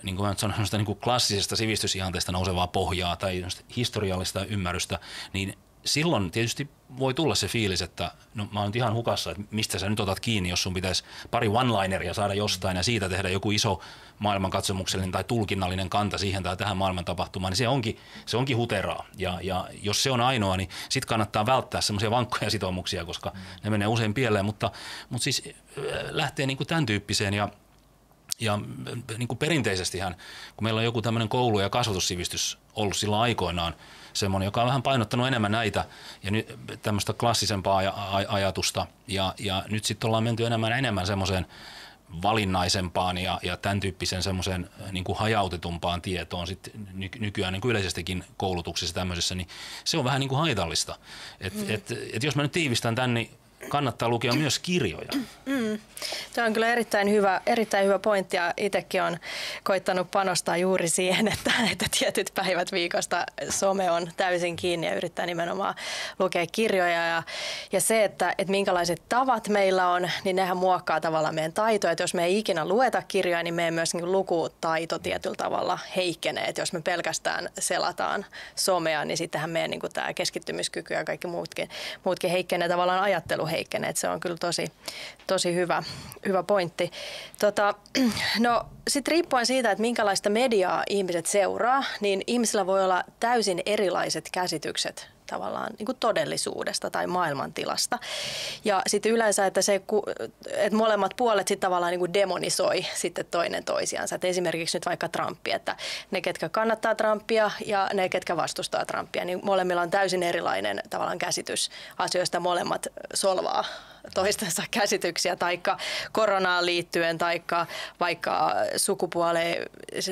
niin kuin sanon, niin kuin klassisesta sivistysihanteesta nousevaa pohjaa tai historiallista ymmärrystä, niin silloin tietysti voi tulla se fiilis, että no mä oon nyt ihan hukassa, että mistä sä nyt otat kiinni, jos sun pitäisi pari one-lineria saada jostain ja siitä tehdä joku iso maailmankatsomuksellinen tai tulkinnallinen kanta siihen tai tähän maailman tapahtumaan, niin se onkin, se onkin huteraa. Ja, ja jos se on ainoa, niin sitten kannattaa välttää semmoisia vankkoja sitoumuksia, koska ne menee usein pieleen, mutta, mutta siis äh, lähtee niin kuin tämän tyyppiseen ja ja niin kuin perinteisestihän, kun meillä on joku tämmöinen koulu- ja kasvatussivistys ollut silloin aikoinaan, semmoinen, joka on vähän painottanut enemmän näitä ja nyt tämmöistä klassisempaa aj- ajatusta. Ja, ja nyt sitten ollaan menty enemmän enemmän semmoiseen valinnaisempaan ja, ja tämän tyyppisen semmoisen niin kuin hajautetumpaan tietoon sit nykyään niin kuin yleisestikin koulutuksessa tämmöisessä, niin se on vähän niin kuin haitallista. Et, mm. et, et jos mä nyt tiivistän tämän, niin kannattaa lukea myös kirjoja. Mm. Tämä on kyllä erittäin hyvä, erittäin hyvä pointti ja itsekin on koittanut panostaa juuri siihen, että, että tietyt päivät viikosta some on täysin kiinni ja yrittää nimenomaan lukea kirjoja. Ja, ja se, että, että minkälaiset tavat meillä on, niin nehän muokkaa tavallaan meidän taitoja. Että jos me ei ikinä lueta kirjoja, niin meidän myös niin lukutaito tietyllä tavalla heikkenee. Että jos me pelkästään selataan somea, niin sittenhän meidän niin tämä keskittymiskyky ja kaikki muutkin, muutkin heikkenee tavallaan ajattelu heikkeneet. Se on kyllä tosi, tosi hyvä, hyvä pointti. Tota, no sitten riippuen siitä, että minkälaista mediaa ihmiset seuraa, niin ihmisillä voi olla täysin erilaiset käsitykset tavallaan niin kuin todellisuudesta tai maailmantilasta. Ja sitten yleensä, että, se, että molemmat puolet sitten tavallaan niin kuin demonisoi sitten toinen toisiansa. Että esimerkiksi nyt vaikka Trumpi, että ne, ketkä kannattaa Trumpia ja ne, ketkä vastustaa Trumpia, niin molemmilla on täysin erilainen tavallaan käsitys asioista. Molemmat solvaa toistensa [LAUGHS] käsityksiä, taikka koronaan liittyen, taikka vaikka sukupuoli,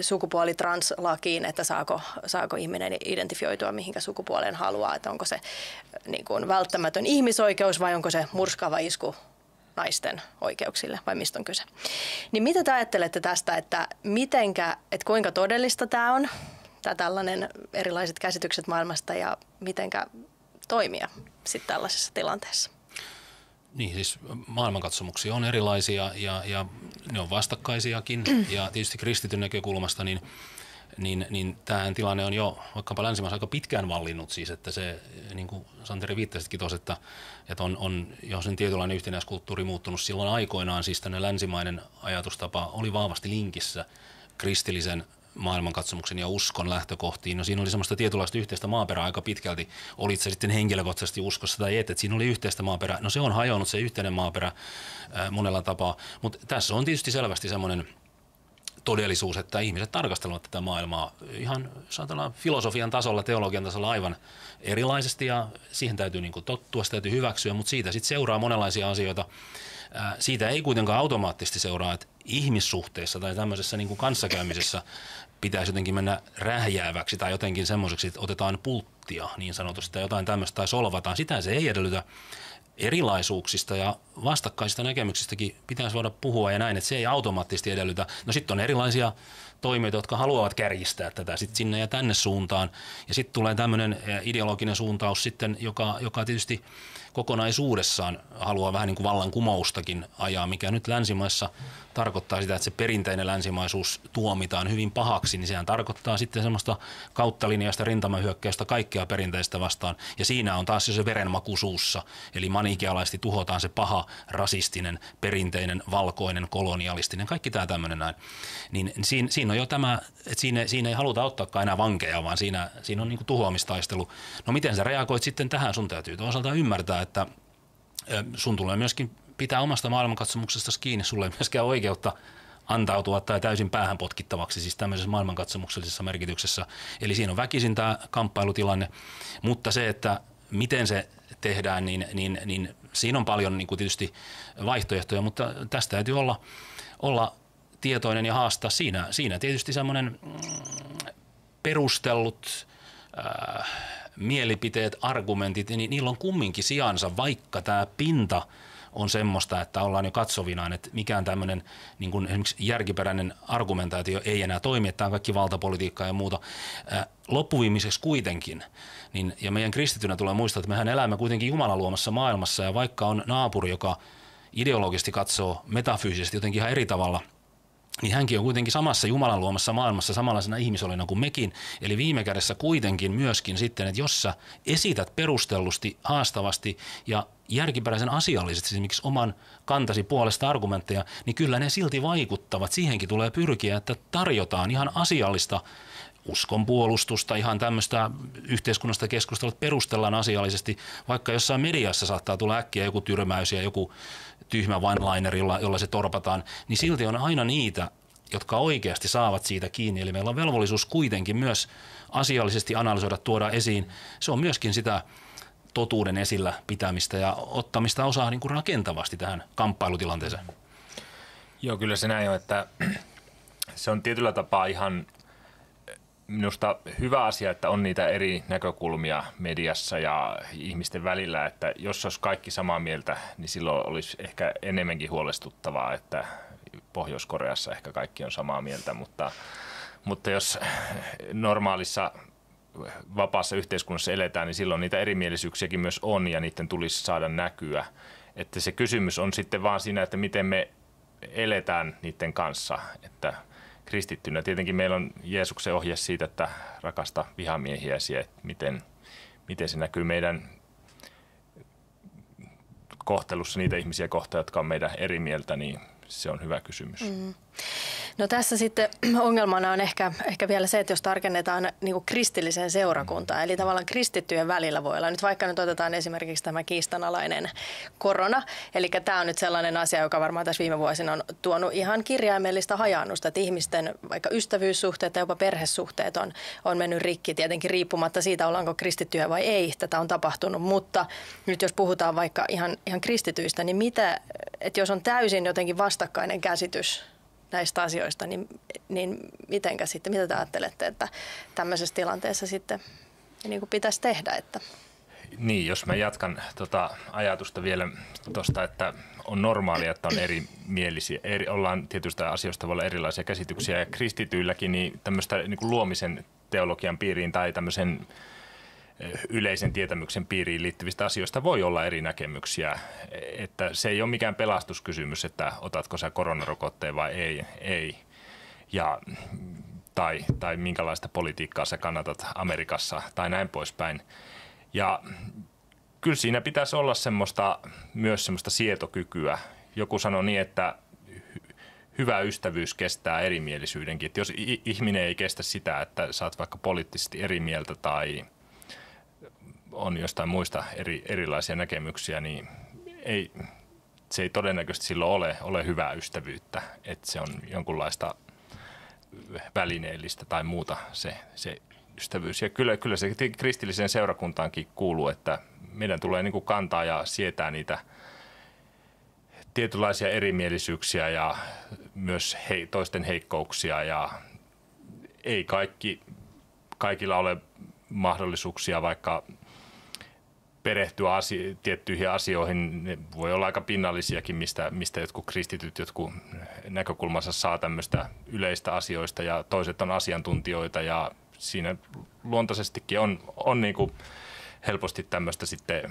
sukupuolitranslakiin, että saako, saako ihminen identifioitua mihinkä sukupuoleen haluaa, että onko se niin kuin välttämätön ihmisoikeus vai onko se murskaava isku naisten oikeuksille vai mistä on kyse. Niin mitä te ajattelette tästä, että, mitenkä, että kuinka todellista tämä on, tämä tällainen erilaiset käsitykset maailmasta ja mitenkä toimia sitten tällaisessa tilanteessa? Niin, siis maailmankatsomuksia on erilaisia ja, ja ne on vastakkaisiakin. Ja tietysti kristityn näkökulmasta niin, niin, niin tämä tilanne on jo vaikkapa länsimaissa aika pitkään vallinnut siis, että se, niin kuin Santeri viittasitkin tuossa, että, että on, on jo sen tietynlainen yhtenäiskulttuuri muuttunut silloin aikoinaan, siis tänne länsimainen ajatustapa oli vahvasti linkissä kristillisen maailmankatsomuksen ja uskon lähtökohtiin. No siinä oli semmoista tietynlaista yhteistä maaperää aika pitkälti. Olit se sitten henkilökohtaisesti uskossa tai et, että siinä oli yhteistä maaperää. No se on hajonnut se yhteinen maaperä ää, monella tapaa, mutta tässä on tietysti selvästi semmoinen todellisuus, että ihmiset tarkastelevat tätä maailmaa ihan saatellaan filosofian tasolla, teologian tasolla aivan erilaisesti ja siihen täytyy niin kuin tottua, sitä täytyy hyväksyä, mutta siitä sitten seuraa monenlaisia asioita. Siitä ei kuitenkaan automaattisesti seuraa, että ihmissuhteessa tai tämmöisessä niin kuin kanssakäymisessä pitäisi jotenkin mennä rähjääväksi tai jotenkin semmoiseksi, että otetaan pulttia niin sanotusti tai jotain tämmöistä tai solvataan. Sitä se ei edellytä erilaisuuksista ja vastakkaisista näkemyksistäkin pitäisi voida puhua ja näin, että se ei automaattisesti edellytä. No sitten on erilaisia toimijoita, jotka haluavat kärjistää tätä sitten sinne ja tänne suuntaan. Ja sitten tulee tämmöinen eh, ideologinen suuntaus sitten, joka, joka tietysti kokonaisuudessaan haluaa vähän niin kuin vallankumoustakin ajaa, mikä nyt länsimaissa tarkoittaa sitä, että se perinteinen länsimaisuus tuomitaan hyvin pahaksi, niin sehän tarkoittaa sitten semmoista kauttalinjasta rintamahyökkäystä kaikkea perinteistä vastaan. Ja siinä on taas se verenmaku suussa, eli manikealaisesti tuhotaan se paha rasistinen, perinteinen, valkoinen, kolonialistinen, kaikki tämä tämmöinen näin. Niin siinä, siinä on jo tämä, että siinä, siinä ei haluta ottaakaan enää vankeja, vaan siinä, siinä on niin tuhoamistaistelu. No miten sä reagoit sitten tähän? Sun täytyy toisaalta ymmärtää, että sun tulee myöskin pitää omasta maailmankatsomuksesta kiinni. Sulle ei myöskään oikeutta antautua tai täysin päähän potkittavaksi siis tämmöisessä maailmankatsomuksellisessa merkityksessä. Eli siinä on väkisin tämä kamppailutilanne, mutta se, että miten se tehdään, niin, niin, niin siinä on paljon niin kuin tietysti vaihtoehtoja, mutta tästä täytyy olla, olla tietoinen ja haastaa. Siinä, siinä tietysti semmoinen mm, perustellut äh, mielipiteet, argumentit, niin niillä on kumminkin sijansa, vaikka tämä pinta – on semmoista, että ollaan jo katsovina, että mikään tämmöinen niin kuin esimerkiksi järkiperäinen argumentaatio ei enää toimi, että tämä on kaikki valtapolitiikkaa ja muuta. Loppuviimeiseksi kuitenkin, niin, ja meidän kristitynä tulee muistaa, että mehän elämme kuitenkin Jumalan luomassa maailmassa, ja vaikka on naapuri, joka ideologisesti katsoo metafyysisesti jotenkin ihan eri tavalla – niin hänkin on kuitenkin samassa Jumalan luomassa maailmassa samanlaisena ihmisolena kuin mekin. Eli viime kädessä kuitenkin myöskin sitten, että jos sä esität perustellusti, haastavasti ja järkiperäisen asiallisesti esimerkiksi oman kantasi puolesta argumentteja, niin kyllä ne silti vaikuttavat. Siihenkin tulee pyrkiä, että tarjotaan ihan asiallista uskonpuolustusta, ihan tämmöistä yhteiskunnasta keskustelua, perustellaan asiallisesti, vaikka jossain mediassa saattaa tulla äkkiä joku tyrmäys ja joku tyhmä one-liner, jolla, jolla se torpataan, niin silti on aina niitä, jotka oikeasti saavat siitä kiinni. Eli meillä on velvollisuus kuitenkin myös asiallisesti analysoida, tuoda esiin. Se on myöskin sitä totuuden esillä pitämistä ja ottamista osaa niin kuin rakentavasti tähän kamppailutilanteeseen. Joo, kyllä se näin on, että [CLEARS THROAT] se on tietyllä tapaa ihan minusta hyvä asia, että on niitä eri näkökulmia mediassa ja ihmisten välillä, että jos olisi kaikki samaa mieltä, niin silloin olisi ehkä enemmänkin huolestuttavaa, että Pohjois-Koreassa ehkä kaikki on samaa mieltä, mutta, mutta jos normaalissa vapaassa yhteiskunnassa eletään, niin silloin niitä erimielisyyksiäkin myös on ja niiden tulisi saada näkyä. Että se kysymys on sitten vaan siinä, että miten me eletään niiden kanssa, että – kristittynä. Tietenkin meillä on Jeesuksen ohje siitä, että rakasta vihamiehiäsi, että miten, miten se näkyy meidän kohtelussa niitä ihmisiä kohtaan, jotka on meidän eri mieltä, niin se on hyvä kysymys. Mm. No tässä sitten [CLEARS THROAT] ongelmana on ehkä, ehkä vielä se, että jos tarkennetaan niin kuin kristilliseen seurakuntaan, mm. eli tavallaan kristittyjen välillä voi olla. Nyt vaikka nyt otetaan esimerkiksi tämä kiistanalainen korona, eli tämä on nyt sellainen asia, joka varmaan tässä viime vuosina on tuonut ihan kirjaimellista hajannusta, että ihmisten vaikka ystävyyssuhteet ja jopa perhesuhteet on, on mennyt rikki, tietenkin riippumatta siitä, ollaanko kristittyjä vai ei, tätä on tapahtunut, mutta nyt jos puhutaan vaikka ihan, ihan kristityistä, niin mitä, että jos on täysin jotenkin vastakkainen käsitys näistä asioista, niin, niin mitenkä sitten, mitä te ajattelette, että tämmöisessä tilanteessa sitten niin kuin pitäisi tehdä? Että... Niin, jos mä jatkan tota ajatusta vielä tuosta, että on normaalia, että on eri mielisiä, eri, ollaan tietystä asioista voi olla erilaisia käsityksiä ja kristityilläkin niin tämmöistä niin kuin luomisen teologian piiriin tai tämmöisen yleisen tietämyksen piiriin liittyvistä asioista voi olla eri näkemyksiä. Että se ei ole mikään pelastuskysymys, että otatko sä koronarokotteen vai ei. ei. Ja, tai, tai minkälaista politiikkaa sä kannatat Amerikassa tai näin poispäin. Ja kyllä siinä pitäisi olla semmoista, myös semmoista sietokykyä. Joku sanoi niin, että hyvä ystävyys kestää erimielisyydenkin. Että jos ihminen ei kestä sitä, että saat vaikka poliittisesti eri mieltä tai – on jostain muista eri, erilaisia näkemyksiä, niin ei, se ei todennäköisesti silloin ole, ole hyvää ystävyyttä, että se on jonkunlaista välineellistä tai muuta se, se ystävyys. Ja kyllä, kyllä se kristilliseen seurakuntaankin kuuluu, että meidän tulee niin kuin kantaa ja sietää niitä tietynlaisia erimielisyyksiä ja myös hei, toisten heikkouksia ja ei kaikki, kaikilla ole mahdollisuuksia vaikka perehtyä asio- tiettyihin asioihin. Ne voi olla aika pinnallisiakin, mistä, mistä jotkut kristityt jotkut näkökulmansa saa tämmöistä yleistä asioista ja toiset on asiantuntijoita ja siinä luontaisestikin on, on niin kuin helposti tämmöistä sitten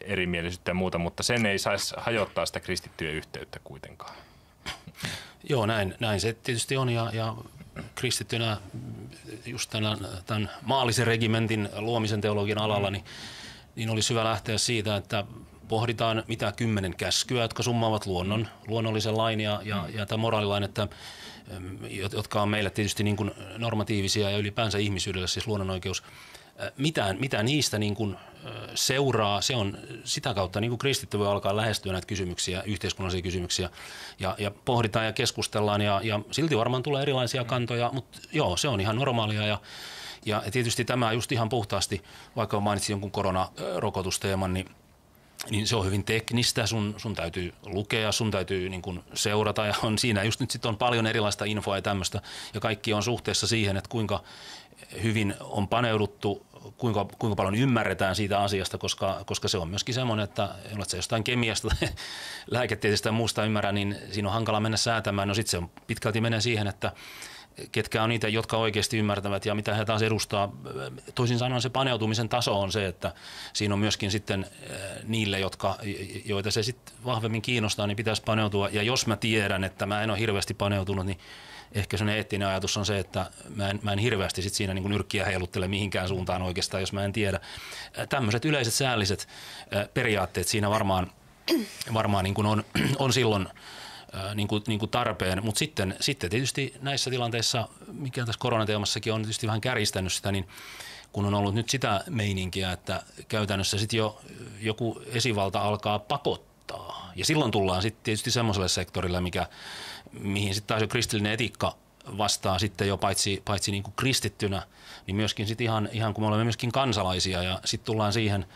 erimielisyyttä ja muuta, mutta sen ei saisi hajottaa sitä kristittyjen yhteyttä kuitenkaan. Joo, näin, näin se tietysti on ja, ja kristittynä just tämän, tämän maallisen regimentin luomisen teologian alalla, niin niin olisi hyvä lähteä siitä, että pohditaan mitä kymmenen käskyä, jotka summaavat luonnon, luonnollisen lain ja, ja, ja tämä moraalilain, että, jotka on meille tietysti niin kuin normatiivisia ja ylipäänsä ihmisyydelle, siis luonnonoikeus. Mitään, mitä niistä niin kuin seuraa, se on sitä kautta niin kuin kristitty voi alkaa lähestyä näitä kysymyksiä, yhteiskunnallisia kysymyksiä ja, ja pohditaan ja keskustellaan ja, ja silti varmaan tulee erilaisia kantoja, mutta joo, se on ihan normaalia ja ja tietysti tämä just ihan puhtaasti, vaikka mainitsin jonkun koronarokotusteeman, niin niin se on hyvin teknistä, sun, sun täytyy lukea, sun täytyy niin kuin seurata. Ja on siinä just nyt sitten on paljon erilaista infoa ja tämmöistä. Ja kaikki on suhteessa siihen, että kuinka hyvin on paneuduttu, kuinka, kuinka paljon ymmärretään siitä asiasta, koska, koska se on myöskin semmoinen, että olet se jostain kemiasta tai [LAUGHS] lääketieteestä ja muusta ymmärrä, niin siinä on hankala mennä säätämään. No sitten se on pitkälti menee siihen, että ketkä on niitä, jotka oikeasti ymmärtävät ja mitä he taas edustaa. Toisin sanoen se paneutumisen taso on se, että siinä on myöskin sitten eh, niille, jotka, joita se sitten vahvemmin kiinnostaa, niin pitäisi paneutua. Ja jos mä tiedän, että mä en ole hirveästi paneutunut, niin ehkä sellainen eettinen ajatus on se, että mä en, mä en hirveästi sit siinä niin nyrkkiä heiluttele mihinkään suuntaan oikeastaan, jos mä en tiedä. Eh, Tämmöiset yleiset säälliset eh, periaatteet siinä varmaan, varmaan niin on, [CLEARS THROAT] on silloin – niin kuin, niin kuin tarpeen. Mutta sitten, sitten tietysti näissä tilanteissa, mikä tässä koronateemassakin on tietysti vähän kärjistänyt sitä, niin kun on ollut nyt sitä meininkiä, että käytännössä sitten jo joku esivalta alkaa pakottaa. Ja silloin tullaan sitten tietysti semmoiselle sektorille, mikä, mihin sitten taas jo kristillinen etiikka vastaa sitten jo paitsi, paitsi niin kuin kristittynä, niin myöskin sitten ihan, ihan kun me olemme myöskin kansalaisia ja sitten tullaan siihen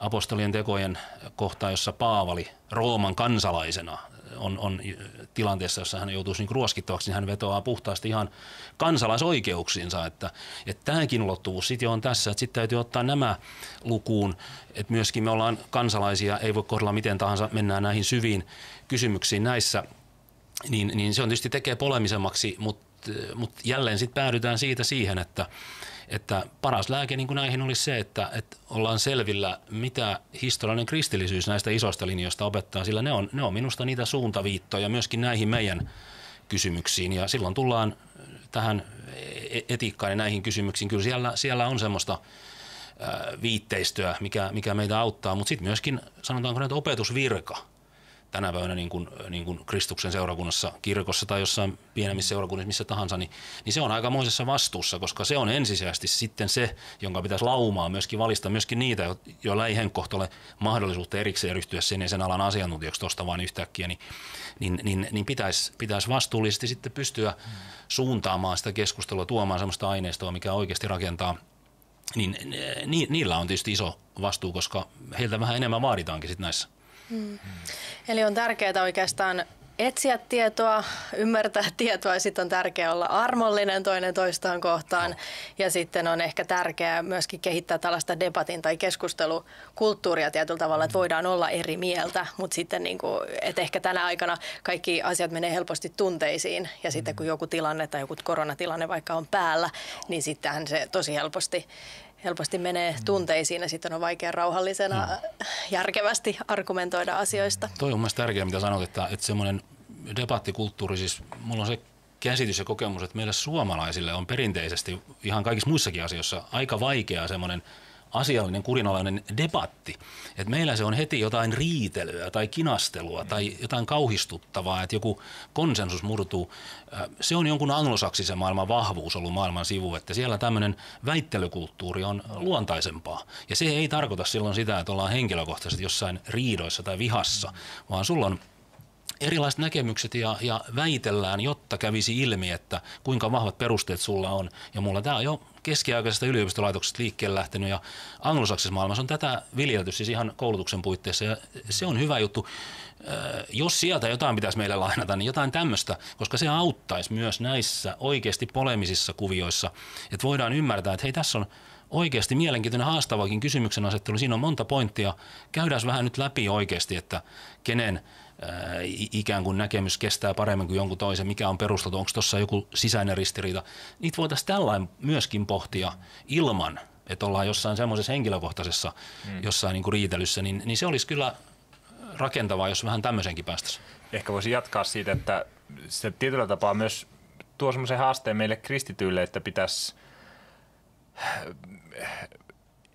apostolien tekojen kohtaan, jossa Paavali Rooman kansalaisena on, on tilanteessa, jossa hän joutuisi niin ruoskittavaksi, niin hän vetoaa puhtaasti ihan kansalaisoikeuksiinsa. Että, että tämäkin ulottuvuus sitten on tässä, että sitten täytyy ottaa nämä lukuun, että myöskin me ollaan kansalaisia, ei voi kohdella miten tahansa, mennään näihin syviin kysymyksiin näissä, niin, niin se on tietysti tekee polemisemmaksi, mutta, mutta jälleen sitten päädytään siitä siihen, että että paras lääke niin kuin näihin olisi se, että, että ollaan selvillä, mitä historiallinen kristillisyys näistä isoista linjoista opettaa, sillä ne on, ne on minusta niitä suuntaviittoja myöskin näihin meidän kysymyksiin. Ja silloin tullaan tähän e-, etiikkaan ja näihin kysymyksiin. Kyllä siellä, siellä on semmoista viitteistöä, mikä, mikä meitä auttaa, mutta sitten myöskin sanotaanko näitä opetusvirka – tänä päivänä niin kuin, niin kuin Kristuksen seurakunnassa, kirkossa tai jossain pienemmissä seurakunnissa, missä tahansa, niin, niin se on aikamoisessa vastuussa, koska se on ensisijaisesti sitten se, jonka pitäisi laumaa myöskin valista myöskin niitä, joilla ei henkkohta ole mahdollisuutta erikseen ryhtyä sen ja sen alan asiantuntijaksi tuosta vaan yhtäkkiä, niin, niin, niin, niin pitäisi, pitäisi vastuullisesti sitten pystyä suuntaamaan sitä keskustelua, tuomaan sellaista aineistoa, mikä oikeasti rakentaa niin ni, niillä on tietysti iso vastuu, koska heiltä vähän enemmän vaaditaankin sitten näissä. Mm. Eli on tärkeää oikeastaan etsiä tietoa, ymmärtää tietoa ja sitten on tärkeää olla armollinen toinen toistaan kohtaan. Ja sitten on ehkä tärkeää myöskin kehittää tällaista debatin tai keskustelukulttuuria tietyllä tavalla, että voidaan olla eri mieltä, mutta sitten niin kuin, että ehkä tänä aikana kaikki asiat menee helposti tunteisiin ja sitten kun joku tilanne tai joku koronatilanne vaikka on päällä, niin sittenhän se tosi helposti helposti menee mm. tunteisiin ja sitten on vaikea rauhallisena no. järkevästi argumentoida asioista. Toi on mielestäni tärkeää, mitä sanot, että, että semmoinen debattikulttuuri, siis mulla on se käsitys ja kokemus, että meille suomalaisille on perinteisesti ihan kaikissa muissakin asioissa aika vaikeaa semmoinen – asiallinen kurinalainen debatti. Että meillä se on heti jotain riitelyä tai kinastelua tai jotain kauhistuttavaa, että joku konsensus murtuu. Se on jonkun anglosaksisen maailman vahvuus ollut maailman sivu, että siellä tämmöinen väittelykulttuuri on luontaisempaa. Ja se ei tarkoita silloin sitä, että ollaan henkilökohtaisesti jossain riidoissa tai vihassa, vaan sulla on erilaiset näkemykset ja, ja väitellään, jotta kävisi ilmi, että kuinka vahvat perusteet sulla on. Ja mulla tämä on jo keskiaikaisesta yliopistolaitoksesta liikkeelle lähtenyt ja anglosaksisessa maailmassa on tätä viljelty siis ihan koulutuksen puitteissa ja se on hyvä juttu. Jos sieltä jotain pitäisi meille lainata, niin jotain tämmöistä, koska se auttaisi myös näissä oikeasti polemisissa kuvioissa, että voidaan ymmärtää, että hei tässä on oikeasti mielenkiintoinen haastavakin kysymyksen asettelu. Siinä on monta pointtia. Käydään vähän nyt läpi oikeasti, että kenen ikään kuin näkemys kestää paremmin kuin jonkun toisen, mikä on perusteltu, onko tuossa joku sisäinen ristiriita. Niitä voitaisiin tällainen myöskin pohtia ilman, että ollaan jossain semmoisessa henkilökohtaisessa hmm. jossain niin kuin riitelyssä, niin, niin se olisi kyllä rakentavaa, jos vähän tämmöisenkin päästäisiin. Ehkä voisi jatkaa siitä, että se tietyllä tapaa myös tuo semmoisen haasteen meille kristityille, että pitäisi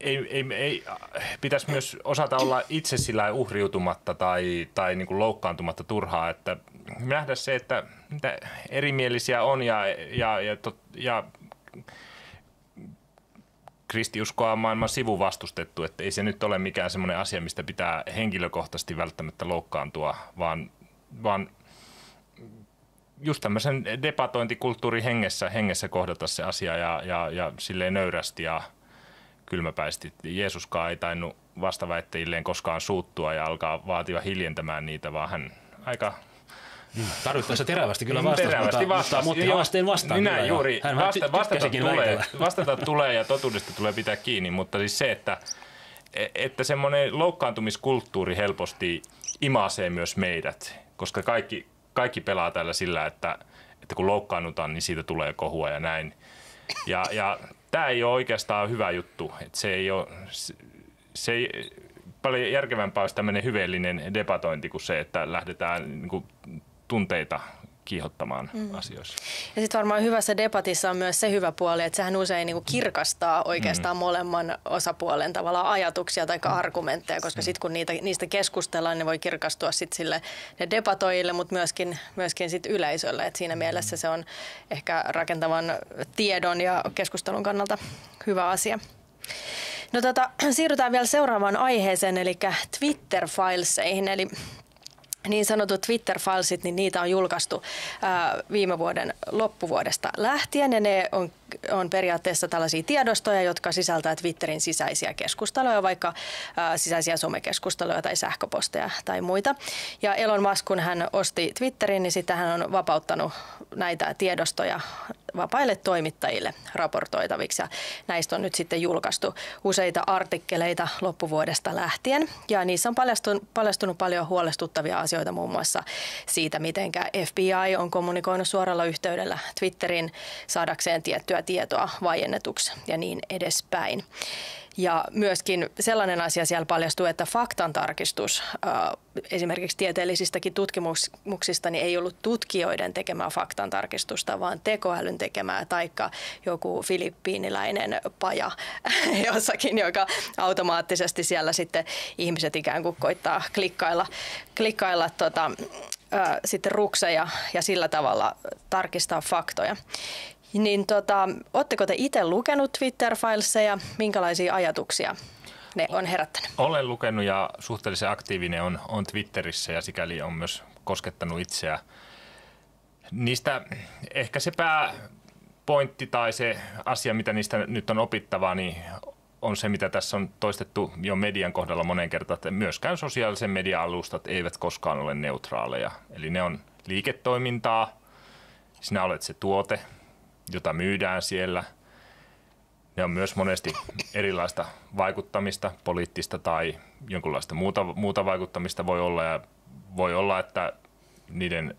ei, ei, ei, pitäisi myös osata olla itse sillä uhriutumatta tai, tai niin kuin loukkaantumatta turhaa, että nähdä se, että mitä erimielisiä on ja, ja, ja, tot, ja kristiuskoa on maailman sivuvastustettu, että ei se nyt ole mikään semmoinen asia, mistä pitää henkilökohtaisesti välttämättä loukkaantua, vaan, vaan just tämmöisen debatointikulttuurin hengessä, hengessä kohdata se asia ja, ja, ja silleen nöyrästi ja kylmäpäisesti. Jeesuskaan ei tainnut vastaväitteilleen koskaan suuttua ja alkaa vaatia hiljentämään niitä, vaan hän aika Mm. Tarvittaessa terävästi kyllä vastasi, terävästi mutta, vastasi. mutta, haasteen vastaan. Minä kyllä, juuri, hän vasta, vastata, tulee, väitellä. [LAUGHS] vastata tulee ja totuudesta tulee pitää kiinni, mutta siis se, että, että semmoinen loukkaantumiskulttuuri helposti imasee myös meidät, koska kaikki, kaikki pelaa täällä sillä, että, että kun loukkaannutaan, niin siitä tulee kohua ja näin. Ja, ja tämä ei ole oikeastaan hyvä juttu, että se ei ole, se, se ei, paljon järkevämpää olisi tämmöinen hyveellinen debatointi kuin se, että lähdetään niin kuin, tunteita kiihottamaan mm. asioissa. Ja sitten varmaan hyvässä debatissa on myös se hyvä puoli, että sehän usein niinku kirkastaa oikeastaan mm. molemman osapuolen tavalla ajatuksia tai argumentteja, koska sitten kun niitä, niistä keskustellaan, ne voi kirkastua sitten sille ne debatoijille, mutta myöskin, myöskin sit yleisölle. Et siinä mielessä se on ehkä rakentavan tiedon ja keskustelun kannalta hyvä asia. No tota, siirrytään vielä seuraavaan aiheeseen, eli Twitter-fileseihin, eli niin sanotut Twitter-falsit, niin niitä on julkaistu ää, viime vuoden loppuvuodesta lähtien ja ne on, on periaatteessa tällaisia tiedostoja, jotka sisältää Twitterin sisäisiä keskusteluja, vaikka ää, sisäisiä somekeskusteluja tai sähköposteja tai muita. Ja Elon Musk, kun hän osti Twitterin, niin sitten hän on vapauttanut näitä tiedostoja vapaille toimittajille raportoitaviksi. Ja näistä on nyt sitten julkaistu useita artikkeleita loppuvuodesta lähtien. Ja niissä on paljastunut, paljastunut paljon huolestuttavia asioita muun muassa siitä, miten FBI on kommunikoinut suoralla yhteydellä Twitterin saadakseen tiettyä tietoa vaiennetuksi ja niin edespäin. Ja myöskin sellainen asia siellä paljastuu, että faktantarkistus esimerkiksi tieteellisistäkin tutkimuksista niin ei ollut tutkijoiden tekemää faktantarkistusta, vaan tekoälyn tekemää, taikka joku filippiiniläinen paja [LAUGHS] jossakin, joka automaattisesti siellä sitten ihmiset ikään kuin koittaa klikkailla, klikkailla tota, sitten rukseja ja sillä tavalla tarkistaa faktoja. Niin tota, ootteko te itse lukenut Twitter-fileseja? Minkälaisia ajatuksia ne on herättänyt? Olen lukenut ja suhteellisen aktiivinen on, on Twitterissä ja sikäli on myös koskettanut itseä. Niistä ehkä se pääpointti tai se asia, mitä niistä nyt on opittavaa, niin on se, mitä tässä on toistettu jo median kohdalla monen kertaan, että myöskään sosiaalisen media-alustat eivät koskaan ole neutraaleja. Eli ne on liiketoimintaa, sinä olet se tuote, jota myydään siellä. Ne on myös monesti erilaista vaikuttamista, poliittista tai jonkunlaista muuta, muuta vaikuttamista voi olla. Ja voi olla, että niiden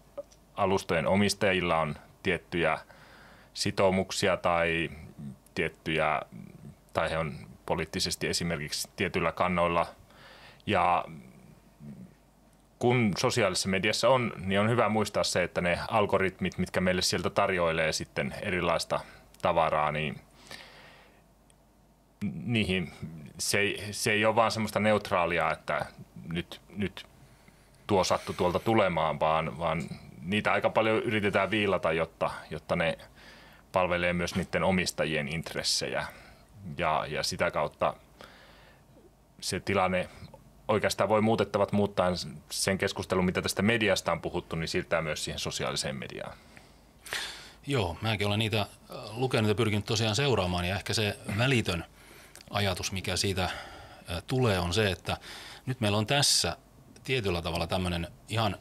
alustojen omistajilla on tiettyjä sitoumuksia tai tiettyjä, tai he on poliittisesti esimerkiksi tietyillä kannoilla. Ja kun sosiaalisessa mediassa on, niin on hyvä muistaa se, että ne algoritmit, mitkä meille sieltä tarjoilee sitten erilaista tavaraa, niin niihin se ei, se ei ole vaan semmoista neutraalia, että nyt, nyt tuo sattu tuolta tulemaan, vaan, vaan niitä aika paljon yritetään viilata, jotta, jotta ne palvelee myös niiden omistajien intressejä. Ja, ja sitä kautta se tilanne oikeastaan voi muutettavat muuttaa sen keskustelun, mitä tästä mediasta on puhuttu, niin siirtää myös siihen sosiaaliseen mediaan. Joo, mäkin olen niitä äh, lukenut ja pyrkinyt tosiaan seuraamaan ja ehkä se välitön ajatus, mikä siitä äh, tulee, on se, että nyt meillä on tässä tietyllä tavalla tämmöinen ihan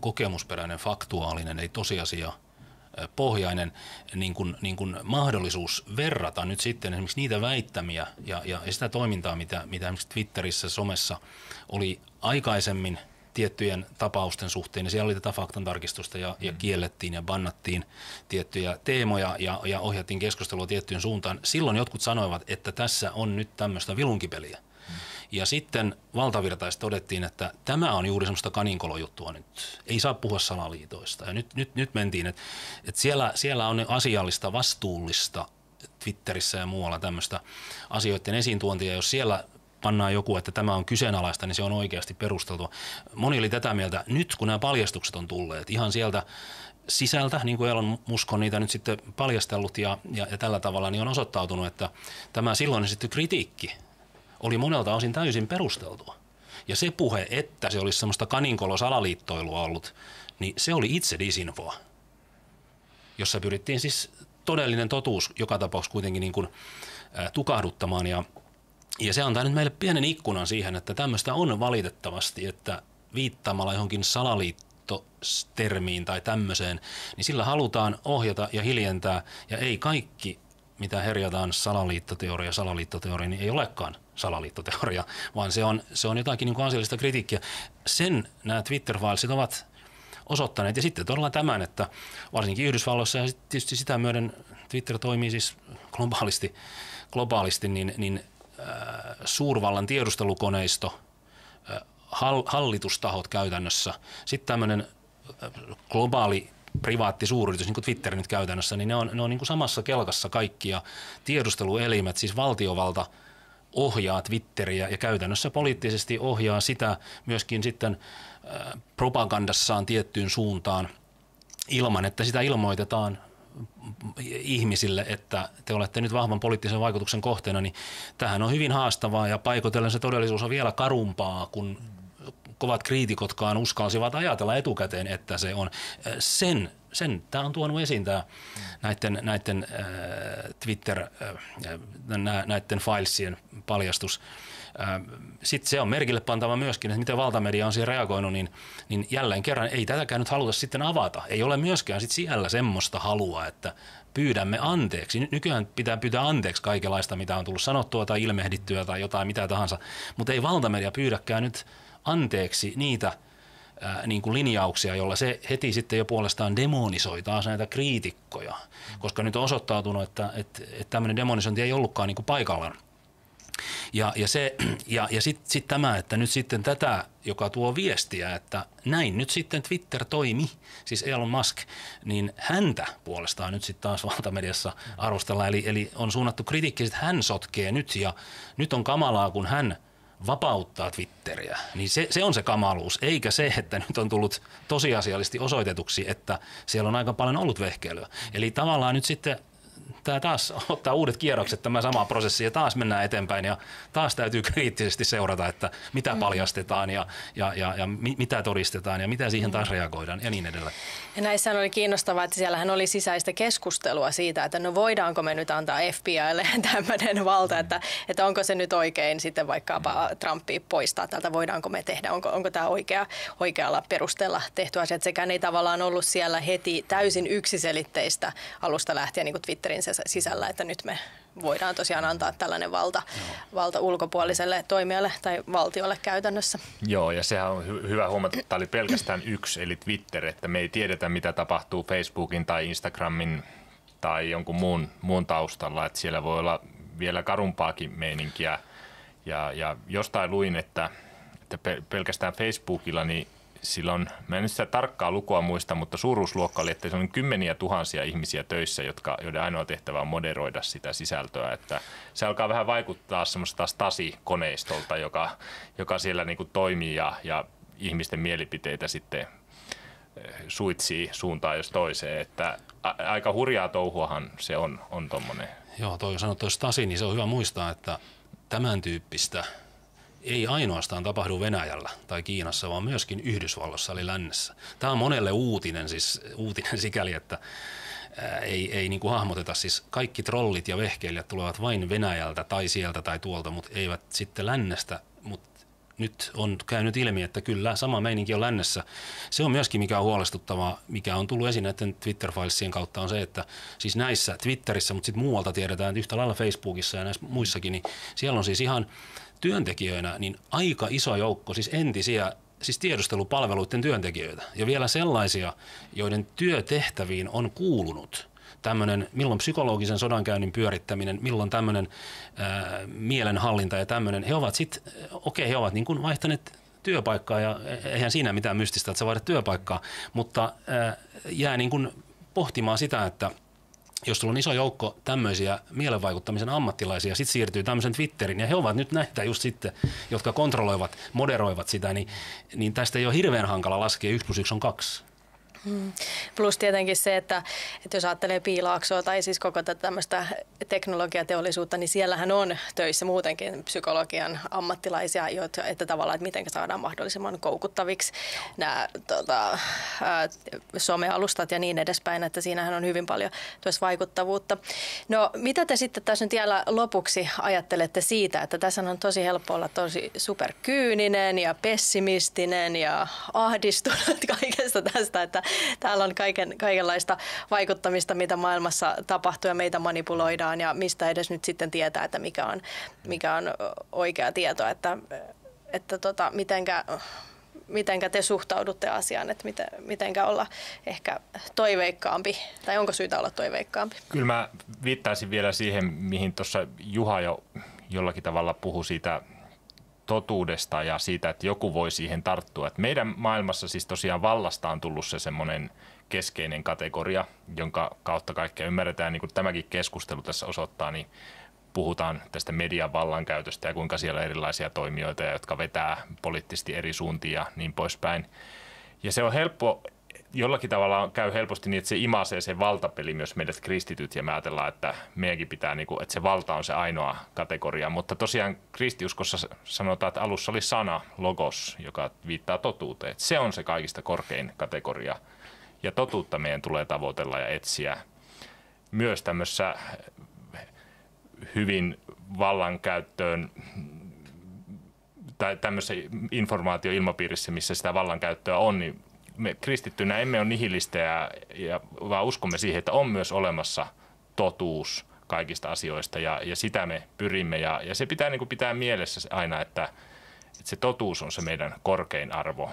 kokemusperäinen, faktuaalinen, ei tosiasia – pohjainen niin kuin, niin kuin mahdollisuus verrata nyt sitten esimerkiksi niitä väittämiä ja, ja sitä toimintaa, mitä, mitä esimerkiksi Twitterissä, somessa oli aikaisemmin tiettyjen tapausten suhteen, ja siellä oli tätä faktantarkistusta ja, ja mm. kiellettiin ja bannattiin tiettyjä teemoja ja, ja ohjattiin keskustelua tiettyyn suuntaan. Silloin jotkut sanoivat, että tässä on nyt tämmöistä vilunkipeliä. Ja sitten valtavirtaista todettiin, että tämä on juuri semmoista kaninkolojuttua nyt. Ei saa puhua salaliitoista. Ja nyt, nyt, nyt mentiin, että, että siellä, siellä on asiallista, vastuullista Twitterissä ja muualla tämmöistä asioiden esiintuontia, jos siellä pannaan joku, että tämä on kyseenalaista, niin se on oikeasti perusteltua. Moni oli tätä mieltä, nyt kun nämä paljastukset on tulleet ihan sieltä sisältä, niin kuin Elon Musk on niitä nyt sitten paljastellut ja, ja, ja tällä tavalla, niin on osoittautunut, että tämä silloin sitten kritiikki oli monelta osin täysin perusteltua. Ja se puhe, että se olisi semmoista kaninkolosalaliittoilua ollut, niin se oli itse disinfoa, jossa pyrittiin siis todellinen totuus joka tapauksessa kuitenkin niin kuin, ää, tukahduttamaan. Ja ja se antaa nyt meille pienen ikkunan siihen, että tämmöistä on valitettavasti, että viittaamalla johonkin salaliittotermiin tai tämmöiseen, niin sillä halutaan ohjata ja hiljentää, ja ei kaikki, mitä herjataan salaliittoteoria, salaliittoteoria, niin ei olekaan salaliittoteoria, vaan se on, se on jotakin niin kuin asiallista kritiikkiä. Sen nämä Twitter-filesit ovat osoittaneet. Ja sitten todella tämän, että varsinkin Yhdysvalloissa ja tietysti sitä myöden Twitter toimii siis globaalisti, globaalisti niin, niin suurvallan tiedustelukoneisto, hallitustahot käytännössä, sitten tämmöinen globaali privaatti suuryritys, niin kuin Twitter nyt käytännössä, niin ne on, ne on niin kuin samassa kelkassa kaikki ja tiedusteluelimet, siis valtiovalta ohjaa Twitteriä ja käytännössä poliittisesti ohjaa sitä myöskin sitten propagandassaan tiettyyn suuntaan ilman, että sitä ilmoitetaan ihmisille, että te olette nyt vahvan poliittisen vaikutuksen kohteena, niin tähän on hyvin haastavaa ja paikotellen se todellisuus on vielä karumpaa, kun kovat kriitikotkaan uskalsivat ajatella etukäteen, että se on sen sen tämä on tuonut esiin tämä näiden, näiden äh, Twitter, äh, näiden filesien paljastus. Sitten se on merkille pantava myöskin, että miten valtamedia on siihen reagoinut, niin, niin jälleen kerran ei tätäkään nyt haluta sitten avata. Ei ole myöskään sit siellä semmoista halua, että pyydämme anteeksi. Nykyään pitää pyytää anteeksi kaikenlaista, mitä on tullut sanottua tai ilmehdittyä tai jotain mitä tahansa, mutta ei valtamedia pyydäkään nyt anteeksi niitä ää, niin kuin linjauksia, jolla se heti sitten jo puolestaan demonisoi taas näitä kriitikkoja, koska nyt on osoittautunut, että, että, että tämmöinen demonisointi ei ollutkaan niin kuin paikallaan. Ja, ja, se, ja, ja sitten sit tämä, että nyt sitten tätä, joka tuo viestiä, että näin nyt sitten Twitter toimi, siis Elon Musk, niin häntä puolestaan nyt sitten taas valtamediassa arvostellaan. Eli, eli on suunnattu kritiikki, että hän sotkee nyt ja nyt on kamalaa, kun hän vapauttaa Twitteriä, niin se, se on se kamaluus, eikä se, että nyt on tullut tosiasiallisesti osoitetuksi, että siellä on aika paljon ollut vehkeilyä. Eli tavallaan nyt sitten tämä taas ottaa uudet kierrokset tämä sama prosessi ja taas mennään eteenpäin ja taas täytyy kriittisesti seurata, että mitä mm. paljastetaan ja, ja, ja, ja mitä todistetaan ja mitä siihen taas reagoidaan ja niin edelleen. Ja näissä oli kiinnostavaa, että siellähän oli sisäistä keskustelua siitä, että no voidaanko me nyt antaa FBIlle [LAUGHS] tämmöinen valta, että, että onko se nyt oikein sitten vaikkapa Trumpia poistaa tältä, voidaanko me tehdä, onko, onko tämä oikea, oikealla perusteella tehty asia. Että sekään ei tavallaan ollut siellä heti täysin yksiselitteistä alusta lähtien niin kuin Twitterin sisällä, että nyt me voidaan tosiaan antaa tällainen valta, valta ulkopuoliselle toimijalle tai valtiolle käytännössä. Joo, ja sehän on hy- hyvä huomata, että tämä oli pelkästään yksi, eli Twitter, että me ei tiedetä, mitä tapahtuu Facebookin tai Instagramin tai jonkun muun, muun taustalla, että siellä voi olla vielä karumpaakin meininkiä. Ja, ja jostain luin, että, että pelkästään Facebookilla niin silloin, mä en nyt sitä tarkkaa lukua muista, mutta suuruusluokka oli, että se on kymmeniä tuhansia ihmisiä töissä, jotka, joiden ainoa tehtävä on moderoida sitä sisältöä. Että se alkaa vähän vaikuttaa semmoista Stasi-koneistolta, joka, joka siellä niin kuin toimii ja, ja ihmisten mielipiteitä sitten eh, suitsii suuntaan jos toiseen. Että aika hurjaa touhuahan se on, on tuommoinen. Joo, toi sanottu Stasi, niin se on hyvä muistaa, että tämän tyyppistä – ei ainoastaan tapahdu Venäjällä tai Kiinassa, vaan myöskin Yhdysvalloissa eli lännessä. Tämä on monelle uutinen, siis uutinen sikäli, että ei, ei niin kuin hahmoteta, siis kaikki trollit ja vehkeilijät tulevat vain Venäjältä tai sieltä tai tuolta, mutta eivät sitten lännestä, mutta nyt on käynyt ilmi, että kyllä sama meininki on lännessä. Se on myöskin mikä on huolestuttavaa, mikä on tullut esiin näiden Twitter-filesien kautta on se, että siis näissä Twitterissä, mutta sitten muualta tiedetään, että yhtä lailla Facebookissa ja näissä muissakin, niin siellä on siis ihan työntekijöinä niin aika iso joukko, siis entisiä siis tiedustelupalveluiden työntekijöitä. Ja vielä sellaisia, joiden työtehtäviin on kuulunut tämmöinen, milloin psykologisen sodankäynnin pyörittäminen, milloin tämmöinen ää, mielenhallinta ja tämmöinen, he ovat sitten, okei, okay, he ovat niin kuin vaihtaneet työpaikkaa ja eihän siinä mitään mystistä, että sä vaihdat työpaikkaa, mutta ää, jää niin kuin pohtimaan sitä, että jos sulla on iso joukko tämmöisiä mielenvaikuttamisen ammattilaisia, sitten siirtyy tämmöisen Twitterin, ja he ovat nyt näitä just sitten, jotka kontrolloivat, moderoivat sitä, niin, niin tästä ei ole hirveän hankala laskea, 1 plus 1 on 2. Mm. Plus tietenkin se, että, että jos ajattelee piilaaksoa tai siis koko tätä tämmöistä teknologiateollisuutta, niin siellähän on töissä muutenkin psykologian ammattilaisia, joita, että tavallaan, että miten saadaan mahdollisimman koukuttaviksi nämä tota, somealustat ja niin edespäin, että siinähän on hyvin paljon tuossa vaikuttavuutta. No mitä te sitten tässä nyt vielä lopuksi ajattelette siitä, että tässä on tosi helppo olla tosi superkyyninen ja pessimistinen ja ahdistunut [LAUGHS] kaikesta tästä, että [LAUGHS] täällä on kaiken, kaikenlaista vaikuttamista, mitä maailmassa tapahtuu ja meitä manipuloidaan ja mistä edes nyt sitten tietää, että mikä on, mikä on oikea tieto, että, että tota, mitenkä, mitenkä te suhtaudutte asiaan, että miten, mitenkä olla ehkä toiveikkaampi, tai onko syytä olla toiveikkaampi? Kyllä mä viittaisin vielä siihen, mihin tuossa Juha jo jollakin tavalla puhui siitä totuudesta ja siitä, että joku voi siihen tarttua. Et meidän maailmassa siis tosiaan vallasta on tullut se semmoinen keskeinen kategoria, jonka kautta kaikkea ymmärretään, niin kuin tämäkin keskustelu tässä osoittaa, niin puhutaan tästä median vallankäytöstä ja kuinka siellä on erilaisia toimijoita, jotka vetää poliittisesti eri suuntia ja niin poispäin. Ja se on helppo jollakin tavalla käy helposti niin, että se imasee se valtapeli myös meidät kristityt ja me ajatellaan, että meidänkin pitää, niin kuin, että se valta on se ainoa kategoria. Mutta tosiaan kristiuskossa sanotaan, että alussa oli sana, logos, joka viittaa totuuteen. Se on se kaikista korkein kategoria ja totuutta meidän tulee tavoitella ja etsiä myös tämmöisessä hyvin vallankäyttöön tai tämmöisessä informaatioilmapiirissä, missä sitä vallankäyttöä on, niin me kristittynä emme ole nihilistejä, ja, vaan uskomme siihen, että on myös olemassa totuus kaikista asioista ja, ja sitä me pyrimme. Ja, ja se pitää niin kuin pitää mielessä aina, että, että se totuus on se meidän korkein arvo.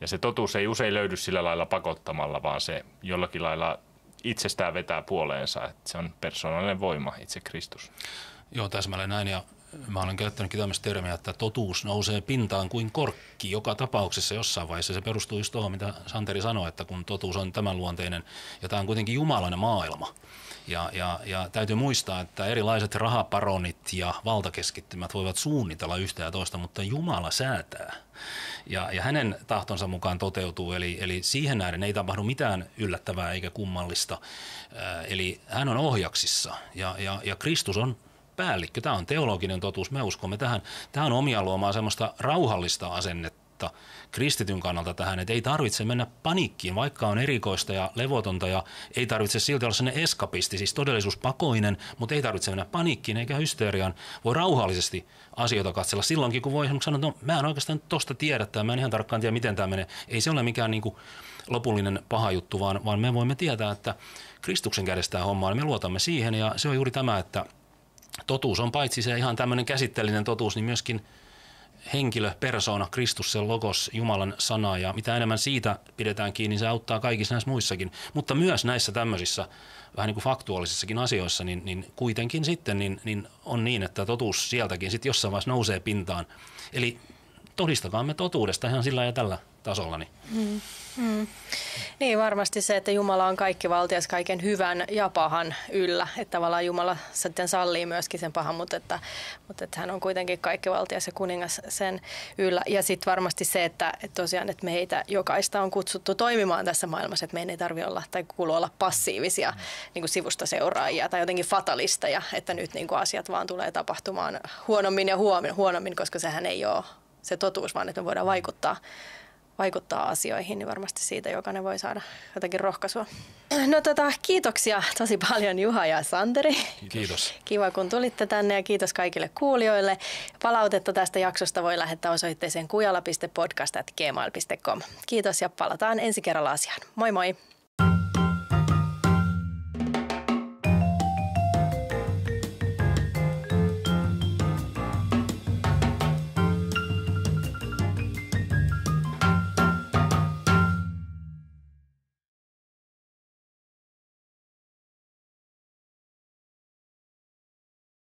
Ja se totuus ei usein löydy sillä lailla pakottamalla, vaan se jollakin lailla itsestään vetää puoleensa. Että se on persoonallinen voima, itse Kristus. Joo, täsmälleen näin. Ja mä olen käyttänytkin tämmöistä termiä, että totuus nousee pintaan kuin korkki joka tapauksessa jossain vaiheessa. Se perustuu just tuohon, mitä Santeri sanoi, että kun totuus on tämän luonteinen, ja tämä on kuitenkin jumalainen maailma. Ja, ja, ja täytyy muistaa, että erilaiset rahaparonit ja valtakeskittymät voivat suunnitella yhtä ja toista, mutta Jumala säätää. Ja, ja hänen tahtonsa mukaan toteutuu, eli, eli siihen nähden ei tapahdu mitään yllättävää eikä kummallista. Eli hän on ohjaksissa ja, ja, ja Kristus on päällikkö. Tämä on teologinen totuus, me uskomme tähän. Tämä on omia luomaan semmoista rauhallista asennetta kristityn kannalta tähän, että ei tarvitse mennä paniikkiin, vaikka on erikoista ja levotonta ja ei tarvitse silti olla sellainen eskapisti, siis todellisuuspakoinen, mutta ei tarvitse mennä paniikkiin eikä hysteriaan. Voi rauhallisesti asioita katsella silloinkin, kun voi sanoa, että no mä en oikeastaan tosta tiedä tai mä en ihan tarkkaan tiedä, miten tämä menee. Ei se ole mikään niin kuin lopullinen paha juttu, vaan, vaan me voimme tietää, että Kristuksen kädestä tämä homma, niin me luotamme siihen ja se on juuri tämä, että totuus on paitsi se ihan tämmöinen käsitteellinen totuus, niin myöskin henkilö, persona, Kristus, se logos, Jumalan sana ja mitä enemmän siitä pidetään kiinni, se auttaa kaikissa näissä muissakin. Mutta myös näissä tämmöisissä vähän niin kuin faktuaalisissakin asioissa, niin, niin kuitenkin sitten niin, niin on niin, että totuus sieltäkin sitten jossain vaiheessa nousee pintaan. Eli todistakaamme totuudesta ihan sillä ja tällä tasolla. Niin. Mm. Mm. Niin varmasti se, että Jumala on kaikki valtias kaiken hyvän ja pahan yllä. Että tavallaan Jumala sitten sallii myöskin sen pahan, mutta että, mutta että hän on kuitenkin kaikki valtias ja kuningas sen yllä. Ja sitten varmasti se, että, että tosiaan että meitä jokaista on kutsuttu toimimaan tässä maailmassa, että meidän ei tarvitse olla tai kuulu olla passiivisia mm. niin kuin sivusta seuraajia tai jotenkin fatalisteja, että nyt niin kuin asiat vaan tulee tapahtumaan huonommin ja huonommin, koska sehän ei ole se totuus, vaan että me voidaan vaikuttaa vaikuttaa asioihin, niin varmasti siitä jokainen voi saada jotakin rohkaisua. No tota, kiitoksia tosi paljon Juha ja Santeri. Kiitos. Kiva kun tulitte tänne ja kiitos kaikille kuulijoille. Palautetta tästä jaksosta voi lähettää osoitteeseen kujala.podcast.gmail.com. Kiitos ja palataan ensi kerralla asiaan. Moi moi!